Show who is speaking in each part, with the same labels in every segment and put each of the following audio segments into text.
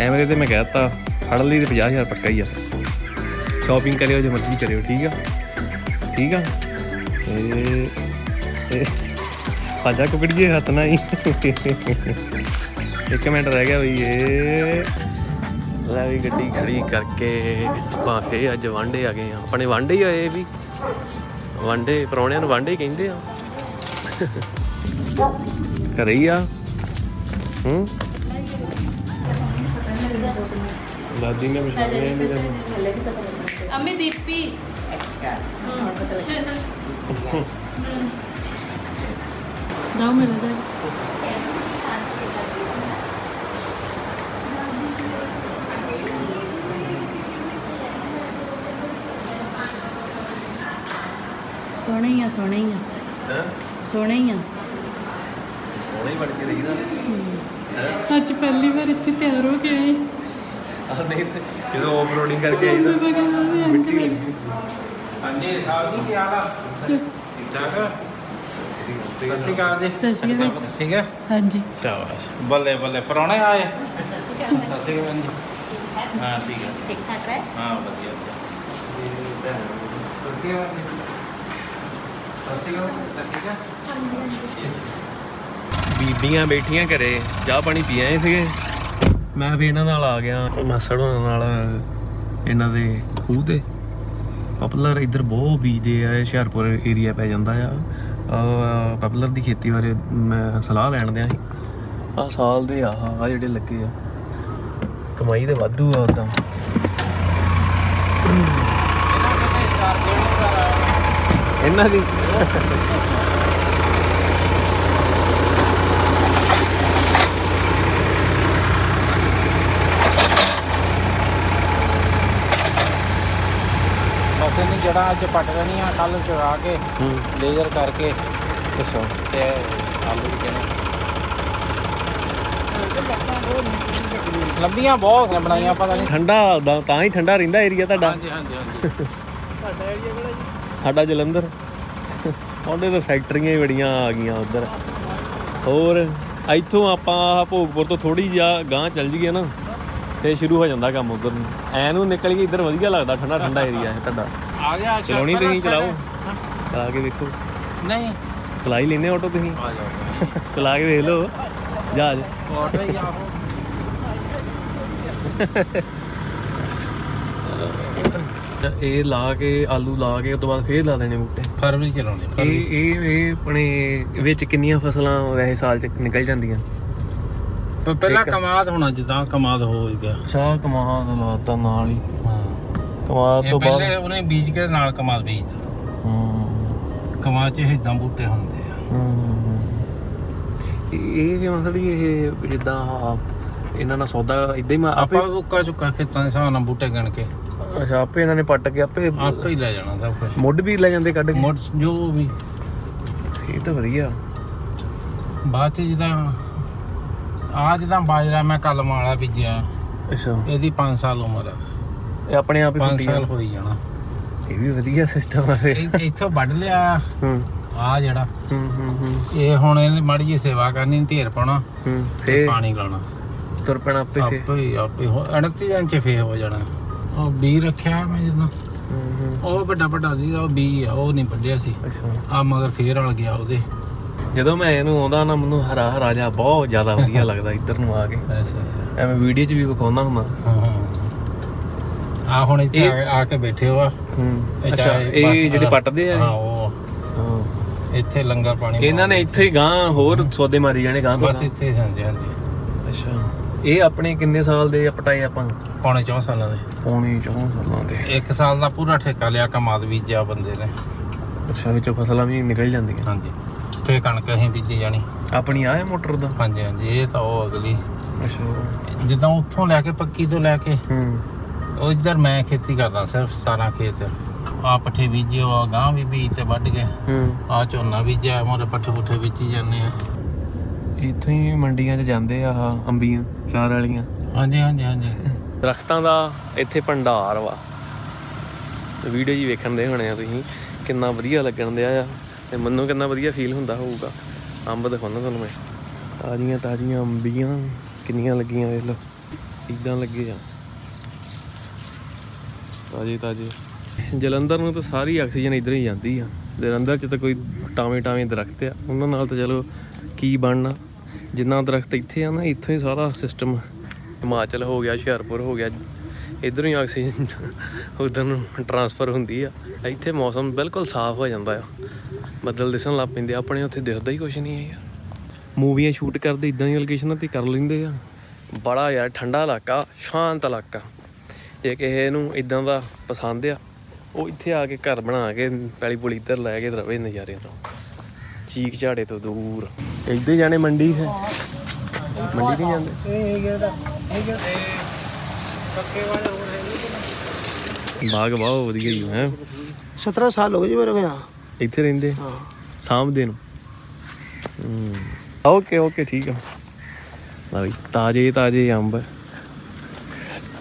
Speaker 1: ਐਵੇਂ ਤੇ ਮੈਂ ਕਹਿਤਾ ਫੜ ਲਈ ਤੇ 50000 ਪੱਕਾ ਹੀ ਆ। ਸ਼ਾਪਿੰਗ ਕਰਿਓ, ਜੇ ਮਰਜ਼ੀ ਕਰਿਓ, ਠੀਕ ਆ? ਠੀਕ ਆ? ਇਹ ਇਹ ਕੁਕੜੀਏ ਹੱਥ ਨਾ ਹੀ। ਇੱਕ ਮਿੰਟ ਰਹਿ ਗਿਆ ਬਈ ਇਹ। ਲੈ ਵੀ ਗੱਡੀ ਖੜੀ ਕਰਕੇ ਆਪਾਂ ਅੱਜ ਵਾਂਡੇ ਆ ਗਏ ਆ। ਆਪਣੇ ਵਾਂਡੇ ਹੀ ਆਏ ਵੀ। ਵਾਂਡੇ ਪਰੌਣਿਆਂ ਨੂੰ ਵਾਂਡੇ ਹੀ ਕਹਿੰਦੇ ਆ। ਘਰੇ ਹੀ ਆ। ਹੂੰ? ਦਾਦੀ ਨੇ ਬਿਠਾਇਆ ਨਹੀਂ ਤੈਨੂੰ
Speaker 2: ਅਮੀ ਦੀਪੀ ਜਾਓ ਮੇਰੇ ਦੇ ਸੋਹਣੇ ਹੀ ਆ ਸੋਹਣੇ ਹੀ ਆ
Speaker 1: ਹਾਂ
Speaker 2: ਸੋਹਣੇ ਹੀ ਆ
Speaker 1: ਸੋਹਣਾ ਹੀ ਬਣ ਕੇ ਰਹੀਦਾ
Speaker 2: ਅੱਜ ਪਹਿਲੀ ਵਾਰ ਇੱਥੇ ਤਿਆਰ ਹੋ ਕੇ ਆਏ
Speaker 1: ਆ ਨਹੀਂ ਤੇ ਜਦੋਂ ਓਵਰਲੋਡਿੰਗ ਕਰਕੇ ਆਈਦਾ ਮਿੱਟੀ ਲੱਗੀ
Speaker 3: ਹਾਂਜੀ ਸਾਹਿਬ ਜੀ ਕੀ ਹਾਲ ਆ? ਠੀਕ ਠਾਕ ਸਤਿ ਸ਼੍ਰੀ ਅਕਾਲ ਜੀ।
Speaker 2: ਸਤਿ ਸ਼੍ਰੀ ਅਕਾਲ।
Speaker 3: ਠੀਕ ਹੈ
Speaker 2: ਹਾਂਜੀ।
Speaker 3: ਸ਼ਾਬਾਸ਼। ਬੱਲੇ ਬੱਲੇ। ਪਰੌਣੇ ਆਏ? ਸਤਿ ਸ਼੍ਰੀ ਅਕਾਲ ਜੀ। ਹਾਂ ਠੀਕ ਹੈ
Speaker 4: ਠੀਕ ਠਾਕ ਰਹੇ?
Speaker 3: ਹਾਂ ਵਧੀਆ ਵਧੀਆ। ਸਤਿ ਸ਼੍ਰੀ ਅਕਾਲ ਜੀ। ਸਤਿ ਸ਼੍ਰੀ ਅਕਾਲ। ਠੀਕ ਹੈ
Speaker 1: ਬੀਬੀਆਂ ਬੈਠੀਆਂ ਘਰੇ। ਚਾਹ ਪਾਣੀ ਪੀ ਆਏ ਸੀਗੇ? ਮੈਂ ਵੀ ਇਹਨਾਂ ਨਾਲ ਆ ਗਿਆ। ਮਾਸੜ ਹੋਣਾ ਨਾਲ ਇਹਨਾਂ ਦੇ ਖੂਹ ਤੇ। ਪਪਲਰ ਇੱਧਰ ਬਹੁਤ ਬੀਜਦੇ ਆ ਹੁਸ਼ਿਆਰਪੁਰ ਏਰੀਆ ਪੈ ਜਾਂਦਾ ਆ। ਪਪਲਰ ਦੀ ਖੇਤੀ ਬਾਰੇ ਮੈਂ ਸਲਾਹ ਲੈਣ ਦਿਆਂ ਸੀ। ਆ ਸਾਲ ਦੇ ਆ ਆ ਜਿਹੜੇ ਲੱਗੇ ਆ। ਕਮਾਈ ਤੇ ਵਾਧੂ ਆ ਉਦਾਂ ਇਹਨਾਂ ਦੀ
Speaker 3: ਬਸ ਨਹੀਂ ਜੜਾ ਅੱਜ ਪੱਟ ਲੈਣੀਆਂ ਕੱਲ ਚੁਰਾ ਕੇ
Speaker 1: ਹੂੰ।
Speaker 3: ਲੇਜ਼ਰ ਕਰਕੇ।
Speaker 1: ਅੱਛਾ।
Speaker 3: ਤੇ ਆਲੂ ਵੀ ਕਹਿੰਦੇ ਲੰਬੀਆਂ ਬਹੁਤ ਨੇ ਬਣਾਈਆਂ ਪਤਾ ਨਹੀਂ
Speaker 1: ਠੰਡਾ ਤਾਂ ਹੀ ਠੰਡਾ ਰਹਿੰਦਾ ਏਰੀਆ ਤੁਹਾਡਾ।
Speaker 3: ਹਾਂਜੀ ਹਾਂਜੀ ਹਾਂਜੀ।
Speaker 1: ਸਾਡਾ ਜਲੰਧਰ। ਉਹਦੇ ਤਾਂ ਫੈਕਟਰੀਆਂ ਹੀ ਬੜੀਆਂ ਆ ਗਈਆਂ ਉਧਰ। ਹੋਰ ਇੱਥੋਂ ਆਪਾਂ ਭੋਗਪੁਰ ਤੋਂ ਥੋੜੀ ਜਿਹਾ ਗਾਂ ਚੱਲ ਜੀਏ ਨਾ ਤੇ ਸ਼ੁਰੂ ਹੋ ਜਾਂਦਾ ਕੰਮ ਉਧਰ ਨੂੰ। ਐ ਨੂੰ ਨਿਕਲ ਕੇ ਇੱਧਰ ਵਧੀਆ ਲੱਗਦਾ ਠੰਡਾ ਠੰਡਾ ਏਰੀਆ ਹੈ ਤੁਹਾਡਾ।
Speaker 3: ਆ ਗਿਆ
Speaker 1: ਚਲਾਉਣੀ ਤੁਸੀਂ ਚਲਾਓ। ਚਲਾ ਕੇ ਦੇਖੋ
Speaker 3: ਨਹੀਂ।
Speaker 1: ਚਲਾ ਹੀ ਲੈਨੇ ਆਟੋ ਤੁਸੀਂ?
Speaker 3: ਆ ਜਾਓ।
Speaker 1: ਚਲਾ ਕੇ ਵੇਖ ਲਓ। ਜਹਾਜ਼।
Speaker 3: ਆਟੋ ਹੀ ਆਹੋ
Speaker 1: ਇਹ ਲਾ ਕੇ ਆਲੂ ਲਾ ਕੇ ਉਸ ਤੋਂ ਬਾਅਦ ਫੇਰ ਲਾ ਦੇਣੇ ਬੂਟੇ?
Speaker 3: ਫਰਵਰੀ ਚਲਾਉਣੀ
Speaker 1: ਇਹ ਇਹ ਇਹ ਆਪਣੇ ਵਿੱਚ ਕਿੰਨੀਆਂ ਫਸਲਾਂ ਵੈਸੇ ਸਾਲ ਚ ਨਿਕਲ ਜਾਂਦੀਆਂ?
Speaker 3: ਪਰ ਪਹਿਲਾਂ ਕਮਾਦ ਹੋਣਾ ਜਿੱਦਾਂ ਕਮਾਦ ਹੋ ਗਿਆ।
Speaker 1: ਸ਼ਾਹ ਕਮਾਦ ਲਾਤਾ ਨਾਲ ਹਾਂ। ਕਮਾਦ ਤੋਂ ਬਾਅਦ
Speaker 3: ਪਹਿਲੇ ਉਹਨੇ ਬੀਜ ਕੇ ਨਾਲ ਕਮਾਦ ਬੀਜਦਾ
Speaker 1: ਹੂੰ।
Speaker 3: ਕਮਾਦ ਚ ਇਦਾਂ ਬੂਟੇ ਹੁੰਦੇ ਆ।
Speaker 1: ਹੂੰ। ਇਹ ਵੀ ਮਤਲਬ ਇਹ ਜਿੱਦਾਂ ਇਹਨਾਂ ਨਾਲ ਸੌਦਾ ਇਦਾਂ ਹੀ ਆਪੇ
Speaker 3: ਆਪਾਂ ਉੱਕਾ ਚੁੱਕਾ ਖੇਤਾਂ ਦੇ ਹਿਸਾਬ ਨਾਲ ਬੂਟੇ ਗਣ ਕੇ।
Speaker 1: ਅੱਛਾ ਆਪੇ ਇਹਨਾਂ ਨੇ ਪੱਟ ਕੇ ਆਪੇ
Speaker 3: ਆਪੇ ਹੀ ਲੈ ਜਾਣਾ ਸਭ ਕੁਝ
Speaker 1: ਮੁੱਢ ਵੀ ਲੈ ਜਾਂਦੇ ਕੱਢ ਕੇ?
Speaker 3: ਮੁੱਢ ਜੋ ਵੀ।
Speaker 1: ਇਹ ਤਾਂ ਵਧੀਆ।
Speaker 3: ਬਾਅਦ ਚ ਜਿੱਦਾਂ ਆ ਜਿੱਦਾਂ ਬਾਜਰਾ ਮੈਂ ਕੱਲ ਮਾਲਾ ਬੀਜਿਆ।
Speaker 1: ਅੱਛਾ।
Speaker 3: ਇਹਦੀ 5 ਸਾਲ ਉਮਰ ਆ।
Speaker 1: ਇਹ ਆਪਣੇ ਆਪ ਹੀ
Speaker 3: 5
Speaker 1: ਫੁੱਟੀ
Speaker 3: ਸਾਲ ਹੋਈ ਜਾਣਾ
Speaker 1: ਇਹ ਵੀ ਵਧੀਆ ਸਿਸਟਮ ਹੈ ਫਿਰ।
Speaker 3: ਇਹ- ਇੱਥੋਂ ਵੱਢ ਲਿਆ।
Speaker 1: ਹੂੰ।
Speaker 3: ਆ ਜਿਹੜਾ।
Speaker 1: ਹੂੰ ਹੂੰ ਹੂੰ।
Speaker 3: ਇਹ ਹੁਣ ਇਹਨੇ ਮਾੜੀ ਜੀ ਸੇਵਾ ਕਰਨੀ ਢੇਰ ਪਾਉਣਾ।
Speaker 1: ਹੂੰ ਫੇ
Speaker 3: ਪਾਣੀ ਲਾਉਣਾ।
Speaker 1: ਤੁਰ ਪੈਣਾ ਆਪੇ ਫੇ
Speaker 3: ਆਪੇ ਹੀ ਆਪੇ ਹੋ 29 ਦਿਨ ਚ ਫੇ ਹੋ ਜਾਣਾ। ਉਹ ਬੀ ਰੱਖਿਆ ਮੈਂ ਜਦੋਂ।
Speaker 1: ਹੂੰ ਹੂੰ।
Speaker 3: ਉਹ ਵੱਡਾ ਵੱਡਾ ਸੀ ਉਹ ਬੀ ਆ ਉਹ ਨਹੀਂ ਵੱਢਿਆ ਸੀ।
Speaker 1: ਅੱਛਾ।
Speaker 3: ਆ ਮਗਰ ਫੇਰ ਰਲ ਗਿਆ ਉਹਦੇ।
Speaker 1: ਜਦੋਂ ਮੈਂ ਇਹਨੂੰ ਆਉਂਦਾ ਨਾ ਮੈਨੂੰ ਹਰਾ ਹਰਾ ਜਿਹਾ ਬਹੁਤ ਜ਼ਿਆਦਾ ਵਧੀਆ ਲੱਗਦਾ ਇੱਧਰ ਨੂੰ ਆ ਕੇ। ਐਵੇਂ ਵੀਡੀਓ 'ਚ ਵੀ ਵਿਖਾਉਂਦਾ ਹੁੰਦਾ।
Speaker 3: ਆ ਹੁਣ ਇੱਥੇ ਆ- ਆ ਕੇ ਬੈਠੇ ਹੋ ਆ।
Speaker 1: ਹੂੰ। ਅੱਛਾ
Speaker 3: ਚਾਹੇ
Speaker 1: ਇਹ ਜਿਹੜੇ ਪੱਟਦੇ ਆ
Speaker 3: ਹਾਂ? ਉਹ।
Speaker 1: ਹਾਂ।
Speaker 3: ਇੱਥੇ ਲੰਗਰ ਪਾਣੀ
Speaker 1: ਇਹਨਾਂ ਨੇ ਇੱਥੇ ਹੀ ਗਾਂ ਹੋਰ ਸੌਦੇ ਮਾਰੀ ਜਾਣੇ ਗਾਂ ਤੋਂ
Speaker 3: ਬਸ ਇੱਥੇ ਹੀ ਹਾਂਜੀ ਹਾਂਜੀ।
Speaker 1: ਅੱਛਾ। ਇਹ ਆਪਣੇ ਕਿੰਨੇ ਸਾਲ ਦੇ ਆ ਪਟਾਏ ਆਪਾਂ?
Speaker 3: ਪੌਣੇ 4 ਸਾਲਾਂ ਦੇ।
Speaker 1: ਪੌਣੇ 4 ਸਾਲਾਂ ਦੇ।
Speaker 3: ਇੱਕ ਸਾਲ ਦਾ ਪੂਰਾ ਠੇਕਾ ਲਿਆ ਕਮਾਦ ਬੀਜਿਆ ਬੰਦੇ ਨੇ।
Speaker 1: ਅੱਛਾ ਵਿੱਚੋਂ ਫਸਲਾਂ ਵੀ ਨਿਕਲ ਜਾਂਦੀਆਂ।
Speaker 3: ਹਾਂਜੀ। ਫੇਰ ਕਣਕ ਅਸੀਂ ਬੀਜੀ ਜਾਣੀ।
Speaker 1: ਆਪਣੀ ਆ ਹੈ ਮੋਟਰ ਦਾ?
Speaker 3: ਹਾਂਜੀ ਹਾਂਜੀ ਇਹ ਤਾਂ ਉਹ ਅਗਲੀ।
Speaker 1: ਅੱਛਾ।
Speaker 3: ਜਿੱਦਾਂ ਉੱਥੋਂ ਲੈ ਕੇ ਪੱਕੀ ਤੋਂ ਲੈ ਕੇ
Speaker 1: ਹੂੰ।
Speaker 3: ਉਹ ਇੱਧਰ ਮੈਂ ਖੇਤੀ ਕਰਦਾ ਸਿਰਫ 17 ਖੇਤ। ਆ ਪੱਠੇ ਬੀਜੇ ਆ ਗਾਂ ਵੀ ਬੀਜ ਤੇ ਵੱਢ ਗਏ
Speaker 1: ਹੂੰ।
Speaker 3: ਆ ਝੋਨਾ ਬੀਜਿਆ ਮੋਰੇ ਪੱਠੇ ਪੁੱਠੇ ਬੀਜੀ ਜਾਂਦੇ ਆ।
Speaker 1: ਇੱਥੋਂ ਹੀ ਮੰਡੀਆਂ 'ਚ ਜਾਂਦੇ ਆ ਆਹ ਅੰਬੀਆਂ ਚਾਰ ਵਾਲੀਆਂ।
Speaker 3: ਹਾਂਜੀ ਹਾਂਜੀ ਹਾਂਜੀ।
Speaker 1: ਦਰਖਤਾਂ ਦਾ ਇੱਥੇ ਭੰਡਾਰ ਵਾ। ਤੇ ਵੀਡੀਓ ਜੀ ਵੇਖਣ ਦੇ ਹੋਣੇ ਆ ਤੁਸੀਂ ਕਿੰਨਾ ਵਧੀਆ ਲੱਗਣ ਦਿਆ ਆ। ਤੇ ਮੈਨੂੰ ਕਿੰਨਾ ਵਧੀਆ ਫੀਲ ਹੁੰਦਾ ਹੋਊਗਾ। ਅੰਬ ਦਿਖਾਉਣਾ ਤੁਹਾਨੂੰ ਮੈਂ। ਤਾਜ਼ੀਆਂ ਤਾਜ਼ੀਆਂ ਅੰਬੀਆਂ ਕਿੰਨੀਆਂ ਲੱਗੀਆਂ ਵੇਖ ਲਓ। ਇਦਾਂ ਲੱਗੇ ਆ। ਤਾਜ਼ੀ ਤਾਜ਼ੀ। ਜਲੰਧਰ ਨੂੰ ਤਾਂ ਸਾਰੀ ਆਕਸੀਜਨ ਇਧਰ ਹੀ ਜਾਂਦੀ ਆ। ਜਲੰਧਰ ਚ ਤਾਂ ਕੋਈ ਟਾਵੇਂ ਟਾਵੇਂ ਦਰਖਤ ਆ। ਉਹਨਾਂ ਨਾਲ ਤਾਂ ਚਲੋ ਕੀ ਬਣਨਾ? ਜਿੰਨਾ ਦਰਖਤ ਇੱਥੇ ਆ ਨਾ, ਇੱਥੋਂ ਹੀ ਸਾਰਾ ਸਿਸਟਮ ਹਿਮਾਚਲ ਹੋ ਗਿਆ, ਹੁਸ਼ਿਆਰਪੁਰ ਹੋ ਗਿਆ। ਇਧਰੋਂ ਹੀ ਆਕਸੀਜਨ ਉਧਰ ਨੂੰ ਟਰਾਂਸਫਰ ਹੁੰਦੀ ਆ। ਇੱਥੇ ਮੌਸਮ ਬਿਲਕੁਲ ਸਾਫ਼ ਹੋ ਜਾਂਦਾ ਆ। ਬੱਦਲ ਦਿਸਣ ਲੱਗ ਪੈਂਦੇ ਆਪਣੇ ਉੱਥੇ ਦਿਸਦਾ ਹੀ ਕੁਝ ਨਹੀਂ ਹੈ ਯਾਰ। ਮੂਵੀਆਂ ਸ਼ੂਟ ਕਰਦੇ, ਇਦਾਂ ਦੀ ਲੋਕੇਸ਼ਨਾਂ ਤੇ ਕਰ ਲੈਂਦੇ ਆ। ਬੜਾ ਯਾਰ, ਠੰਡਾ ਇਲਾਕਾ, ਸ਼ਾਂਤ ਇਲਾਕਾ। ਜੇ ਕਿਸੇ ਨੂੰ ਇਦਾਂ ਦਾ ਪਸੰਦ ਆ ਉਹ ਇੱਥੇ ਆ ਕੇ ਘਰ ਬਣਾ ਕੇ ਪੈਲੀ ਪੁਲੀ ਇੱਧਰ ਲੈ ਕੇ ਰਵੇ ਨਜ਼ਾਰਿਆਂ ਤੋਂ। ਚੀਕ ਝਾੜੇ ਤੋਂ ਦੂਰ। ਇੱਦਾਂ ਜਾਣੇ ਮੰਡੀ ਹੈ ਮੰਡੀ ਨਹੀਂ ਜਾਂਦੇ?
Speaker 3: ਇਹ ਹੈਗਾ ਦਾ ਹੈਗਾ ਪੱਕੇ ਵਾਲੇ ਹੋਰ ਹੈ
Speaker 1: ਬਾਗ ਬਹੁਤ ਵਧੀਆ ਹੀ ਹੈ?
Speaker 3: 17 ਸਾਲ ਹੋ ਗਏ ਜੀ ਮੇਰੇ ਕੋਲ
Speaker 1: ਇੱਥੇ ਰਹਿੰਦੇ?
Speaker 3: ਹਾਂ।
Speaker 1: ਸਾਂਭਦੇ ਨੂੰ? ਓਕੇ ਓਕੇ ਠੀਕ ਆ। ਵੀ ਤਾਜੇ ਤਾਜੇ ਅੰਬ।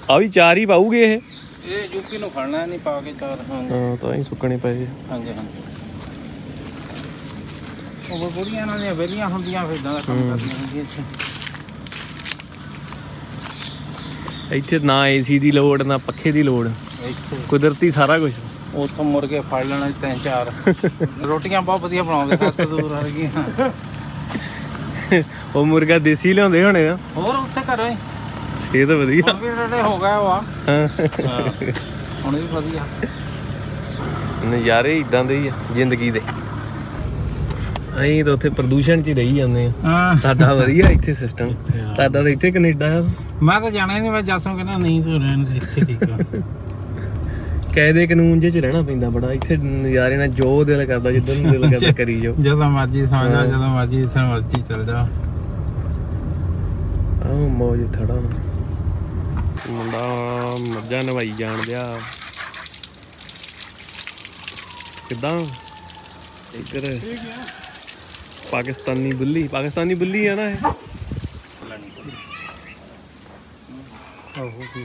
Speaker 1: ਆ ਵੀ ਚਾਰ ਹੀ ਪਾਉਗੇ ਇਹ।
Speaker 3: ਇਹ ਯੂਪੀ ਨੂੰ ਖੜਨਾ ਨਹੀਂ ਪਾ ਕੇ ਚਾਰ ਹਾਂ।
Speaker 1: ਹਾਂ ਤਾਂ ਹੀ ਸੁੱਕਣੇ ਪਏ
Speaker 3: ਹਾਂਜੀ ਹਾਂਜੀ। ਉਹ ਬੁੜੀਆਂ ਨਾਲ ਦੀਆਂ ਵਿਹਲੀਆਂ ਹੁੰਦੀਆਂ ਫਿਰ ਇਦਾਂ ਦਾ ਕੰਮ ਕਰਦੀਆਂ ਹੁੰਦੀਆਂ ਇੱਥੇ।
Speaker 1: ਇੱਥੇ ਨਾ ਏਸੀ ਦੀ ਲੋੜ ਨਾ ਪੱਖੇ ਦੀ ਲੋੜ। ਕੁਦਰਤੀ ਸਾਰਾ ਕੁਝ
Speaker 3: ਉੱਥੋਂ ਮੁਰਗੇ ਫੜ ਲੈਣਾ ਤਿੰਨ ਚਾਰ। ਰੋਟੀਆਂ ਬਹੁਤ ਵਧੀਆ ਬਣਾਉਂਦੇ ਸੱਤ ਦੂਰ ਵਰਗੀਆਂ।
Speaker 1: ਉਹ ਮੁਰਗਾ ਦੇਸੀ ਲਿਆਉਂਦੇ ਹੋਣੇ ਆ।
Speaker 3: ਹੋਰ ਉੱਥੇ ਘਰੇ
Speaker 1: ਇਹ ਤਾਂ ਵਧੀਆ।
Speaker 3: ਵੀ ਰੜੇ ਹੋ ਗਿਆ ਵਾ।
Speaker 1: ਹਾਂ।
Speaker 3: ਹੁਣ ਵੀ ਵਧੀਆ।
Speaker 1: ਨਜ਼ਾਰੇ ਇਦਾਂ ਦੇ ਹੀ ਆ ਜ਼ਿੰਦਗੀ ਦੇ। ਅਸੀਂ ਤਾਂ ਉੱਥੇ ਪ੍ਰਦੂਸ਼ਣ 'ਚ ਹੀ ਰਹੀ ਜਾਂਦੇ ਆ। ਤੁਹਾਡਾ ਵਧੀਆ ਇੱਥੇ ਸਿਸਟਮ ਤੁਹਾਡਾ ਤਾਂ ਇੱਥੇ ਕੈਨੇਡਾ ਆ।
Speaker 3: ਮੈਂ ਤਾਂ ਜਾਣਿਆ ਨਹੀਂ ਮੈਂ ਜੱਸ ਨੂੰ ਕਹਿੰਦਾ ਨਹੀਂ ਤੂੰ ਰਹਿਣ ਦੇ ਇੱਥੇ ਠੀਕ ਆ।
Speaker 1: ਕਾਇਦੇ ਕਾਨੂੰਨ ਜਿਹੇ 'ਚ ਰਹਿਣਾ ਪੈਂਦਾ ਬੜਾ ਇੱਥੇ ਨਜ਼ਾਰੇ ਨਾਲ ਜੋ ਦਿਲ ਕਰਦਾ ਜਿੱਦਾਂ ਨੂੰ ਦਿਲ ਕਰਦਾ ਕਰੀ ਜਾਓ।
Speaker 3: ਜਦੋਂ ਮਰਜ਼ੀ ਸੌਂ ਜਾ ਜਦੋਂ ਮਰਜ਼ੀ ਜਿੱਥੇ ਮਰਜ਼ੀ ਚੱਲ ਜਾ।
Speaker 1: ਆਹ ਮੌਜ ਥੜਾ ਮੁੰਡਾ ਮੱਝਾਂ ਨਵਾਈ ਜਾਣ ਦਿਆ। ਕਿਦਾਂ? ਇੱਧਰ ਪਾਕਿਸਤਾਨੀ ਬੁੱਲੀ ਪਾਕਿਸਤਾਨੀ ਬੁੱਲੀ ਆ ਨਾ ਇਹ।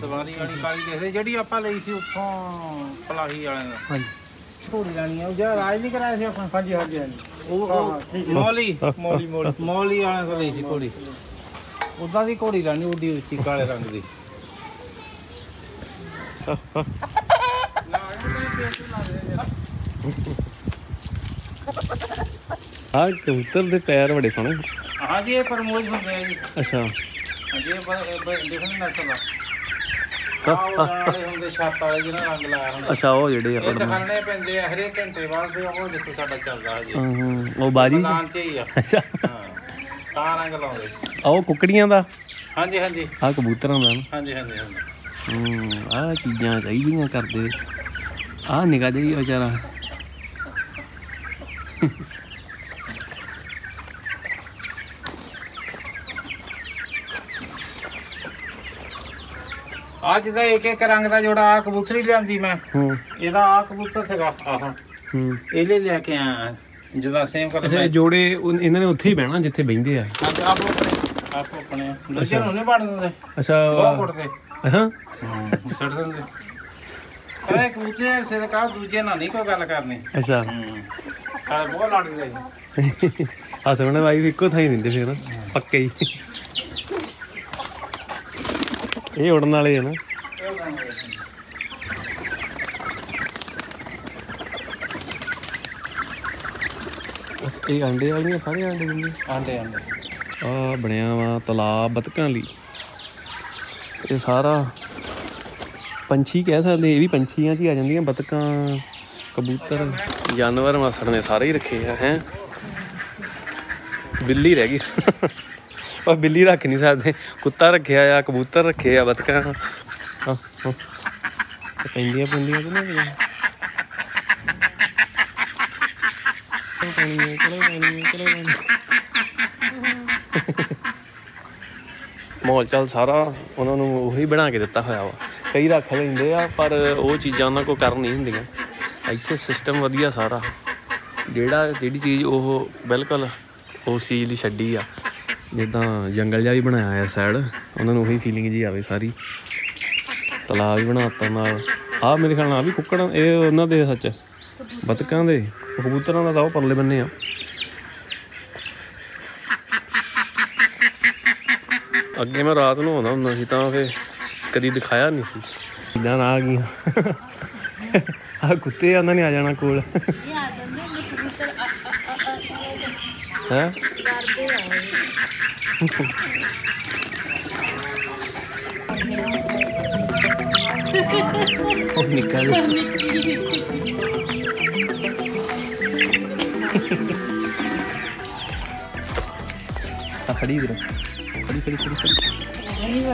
Speaker 3: ਸਵਾਰੀ ਵਾਲੀ ਕਾਲੀ ਦੇਖਦੇ ਜਿਹੜੀ ਆਪਾਂ ਲਈ ਸੀ ਉੱਥੋਂ ਪਲਾਹੀ ਵਾਲਿਆਂ ਦਾ।
Speaker 1: ਹਾਂਜੀ।
Speaker 3: ਥੋੜੀ ਲੈਣੀ ਆ ਉਹ ਜਿਹੜਾ ਰਾਜ ਨਹੀਂ ਕਰਾਇਆ ਸੀ ਆਪਾਂ ਹਾਂਜੀ ਹਾਂਜੀ ਉਹ ਮੌਲੀ ਮੌਲੀ ਮੌਲੀ। ਮੌਲੀ ਵਾਲਿਆਂ ਤੋਂ ਲਈ ਸੀ ਘੋੜੀ। ਉਦਾਂ ਦੀ ਘੋੜੀ ਲੈਣੀ ਉਹਦੀ ਉੱਚੀ ਕਾਲੇ ਰੰਗ ਦੀ।
Speaker 1: ਆਹ ਕਬੂਤਰ ਦੇ ਪੈਰ ਬੜੇ ਸੋਹਣੇ।
Speaker 3: ਹਾਂਜੀ ਇਹ ਪਰਮੋਜ ਹੁੰਦੇ ਆ ਜੀ।
Speaker 1: ਅੱਛਾ।
Speaker 3: ਹਾਂਜੀ ਇਹ ਦੇਖਣ ਨਸਲ ਆ ਹੁੰਦੇ ਛੱਤ ਵਾਲੇ ਜਿਹਨਾਂ ਰੰਗ ਲਾਇਆ ਹੁੰਦਾ।
Speaker 1: ਅੱਛਾ ਉਹ ਜਿਹੜੇ ਆ
Speaker 3: ਇਹ ਦਿਖਾਣੇ ਪੈਂਦੇ ਆ ਹਰੇਕ ਘੰਟੇ ਬਾਅਦ ਵੀ ਉਹ ਦੇਖੋ ਸਾਡਾ ਚੱਲਦਾ ਹਜੇ
Speaker 1: ਹੂੰ, ਹੂੰ, ਉਹ ਬਾਜੀ ਚ
Speaker 3: ਹੀ ਆ।
Speaker 1: ਅੱਛਾ।
Speaker 3: ਹਾਂ। ਤਾਂ ਰੰਗ ਲਾਉਂਦੇ।
Speaker 1: ਆਹ ਉਹ ਕੁੱਕੜੀਆਂ ਦਾ?
Speaker 3: ਹਾਂਜੀ ਹਾਂਜੀ।
Speaker 1: ਆਹ ਕਬੂਤਰਾਂ ਦਾ।
Speaker 3: ਹਾਂਜੀ ਹਾਂਜੀ ਹਾਂਜੀ।
Speaker 1: ਆਹ ਚੀਜ਼ਾਂ ਚਾਹੀਦੀਆਂ ਕਰਦੇ ਆਹ ਨਿਕਾ ਜਿਹੀ ਵਿਚਾਰਾ।
Speaker 3: ਅੱਜ ਦਾ ਇੱਕ ਇੱਕ ਰੰਗ ਦਾ ਜੋੜਾ ਆ ਕਬੂਤਰੀ ਲਿਆਂਦੀ ਮੈਂ।
Speaker 1: ਹੂੰ।
Speaker 3: ਇਹਦਾ ਆ ਕਬੂਤਰ ਸੀਗਾ ਆਹ।
Speaker 1: ਹੂੰ।
Speaker 3: ਇਹ ਲੈ ਕੇ ਆਇਆ ਜਿਹਦਾ ਸੇਮ ਕਲਰ
Speaker 1: ਅੱਛਾ ਜੋੜੇ ਇਹਨਾਂ ਨੇ ਉੱਥੇ ਹੀ ਬਹਿਣਾ ਜਿੱਥੇ ਬਹਿੰਦੇ ਆ।
Speaker 3: ਆਪ ਆਪਣੇ ਆਪ ਆਪਣੇ। ਦੂਜੇ ਨੂੰ ਨਹੀਂ
Speaker 1: ਅੱਛਾ
Speaker 3: ਬਹੁਤ ਕੁੱਟਦੇ।
Speaker 1: ਹਾਂ।
Speaker 3: ਛੱਡ ਦਿੰਦੇ। ਅਰੇ ਕਬੂਤਰੀ ਸੇ ਦੂਜੇ ਨਾਲ ਨਹੀਂ ਕੋਈ ਗੱਲ ਕਰਨੀ।
Speaker 1: ਅੱਛਾ।
Speaker 3: ਹੂੰ। ਸਾਰੇ ਬਹੁਤ ਲੜਦੇ
Speaker 1: ਆ ਸੋਹਣੇ ਵਾਈ ਵੀ ਇੱਕੋ ਥਾਂ ਹੀ ਰਹਿੰਦੇ ਫਿਰ। ਪੱਕੇ ਹੀ। ਇਹ ਉੜਨ ਵਾਲੇ ਆ ਨਾ। ਬਸ ਇਹ ਅੰਡੇ ਵਾਲੀਆਂ ਸਾਰੇ ਅੰਡੇ ਦਿੰਦੇ।
Speaker 3: ਆਂਡੇ ਆਂਡੇ
Speaker 1: ਆ ਬਣਿਆ ਵਾ ਤਲਾਬ ਬਤਕਾਂ ਲਈ। ਇਹ ਸਾਰਾ ਪੰਛੀ ਕਹਿ ਸਕਦੇ, ਇਹ ਵੀ ਪੰਛੀਆਂ 'ਚ ਹੀ ਆ ਜਾਂਦੀਆਂ, ਬਤਕਾਂ, ਕਬੂਤਰ। ਜਾਨਵਰ ਮਾਸੜ ਨੇ ਸਾਰੇ ਹੀ ਰੱਖੇ ਆ, ਹੈ? ਬਿੱਲੀ ਰਹਿ ਗਈ। ਪਰ ਬਿੱਲੀ ਰੱਖ ਨਹੀਂ ਸਕਦੇ, ਕੁੱਤਾ ਰੱਖਿਆ ਆ, ਕਬੂਤਰ ਰੱਖੇ ਆ, ਬਤਕਾਂ। ਪੈਂਦੀਆਂ ਪੈਂਦੀਆਂ ਕਿ ਨਹੀਂ ਪਾਣੀ ਚਲੋ ਪਾਣੀ ਚਲੋ ਪਾਣੀ ਮਾਹੌਲ ਚਾਲ ਸਾਰਾ, ਉਹਨਾਂ ਨੂੰ ਉਹੀ ਬਣਾ ਕੇ ਦਿੱਤਾ ਹੋਇਆ ਵਾ। ਕਈ ਰੱਖ ਲੈਂਦੇ ਆ, ਪਰ ਉਹ ਚੀਜ਼ਾਂ ਉਹਨਾਂ ਕੋਲ ਕਰਨ ਨਹੀਂ ਹੁੰਦੀਆਂ। ਇੱਥੇ ਸਿਸਟਮ ਵਧੀਆ ਸਾਰਾ। ਜਿਹੜਾ, ਜਿਹੜੀ ਚੀਜ਼ ਉਹ ਬਿਲਕੁਲ ਉਸ ਚੀਜ਼ ਲਈ ਛੱਡੀ ਆ। ਜਿੱਦਾਂ ਜੰਗਲ ਜਿਹਾ ਵੀ ਬਣਾਇਆ ਆ ਸਾਈਡ ਉਹਨਾਂ ਨੂੰ ਉਹੀ ਫੀਲਿੰਗ ਜੀ ਆਵੇ ਸਾਰੀ। ਤਲਾਬ ਵੀ ਬਣਾਤਾ ਨਾਲ। ਆ ਮੇਰੇ ਖਿਆਲ ਨਾਲ ਵੀ ਕੁੱਕੜ, ਇਹ ਉਹਨਾਂ ਦੇ ਸੱਚ ਬਤਕਾਂ ਦੇ, ਕਬੂਤਰਾਂ ਦਾ ਤਾਂ ਉਹ ਪਰਲੇ ਬੰਨੇ ਆ। ਅੱਗੇ ਮੈਂ ਰਾਤ ਨੂੰ ਆਉਂਦਾ ਹੁੰਦਾ ਸੀ ਤਾਂ ਫੇ ਕਦੀ ਦਿਖਾਇਆ ਨਹੀਂ ਸੀ। ਇਦਾਂ ਆ ਗਈਆਂ। ਆ ਕੁੱਤੇ ਉਹਨਾਂ ਨੇ ਆ ਜਾਣਾ ਕੋਲ।
Speaker 2: ਇਹ
Speaker 1: ਹੈ? ਉਹ ਨਿਕਲ। ਆ ਖੜੀ ਇਧਰ
Speaker 2: ਨਹੀਂ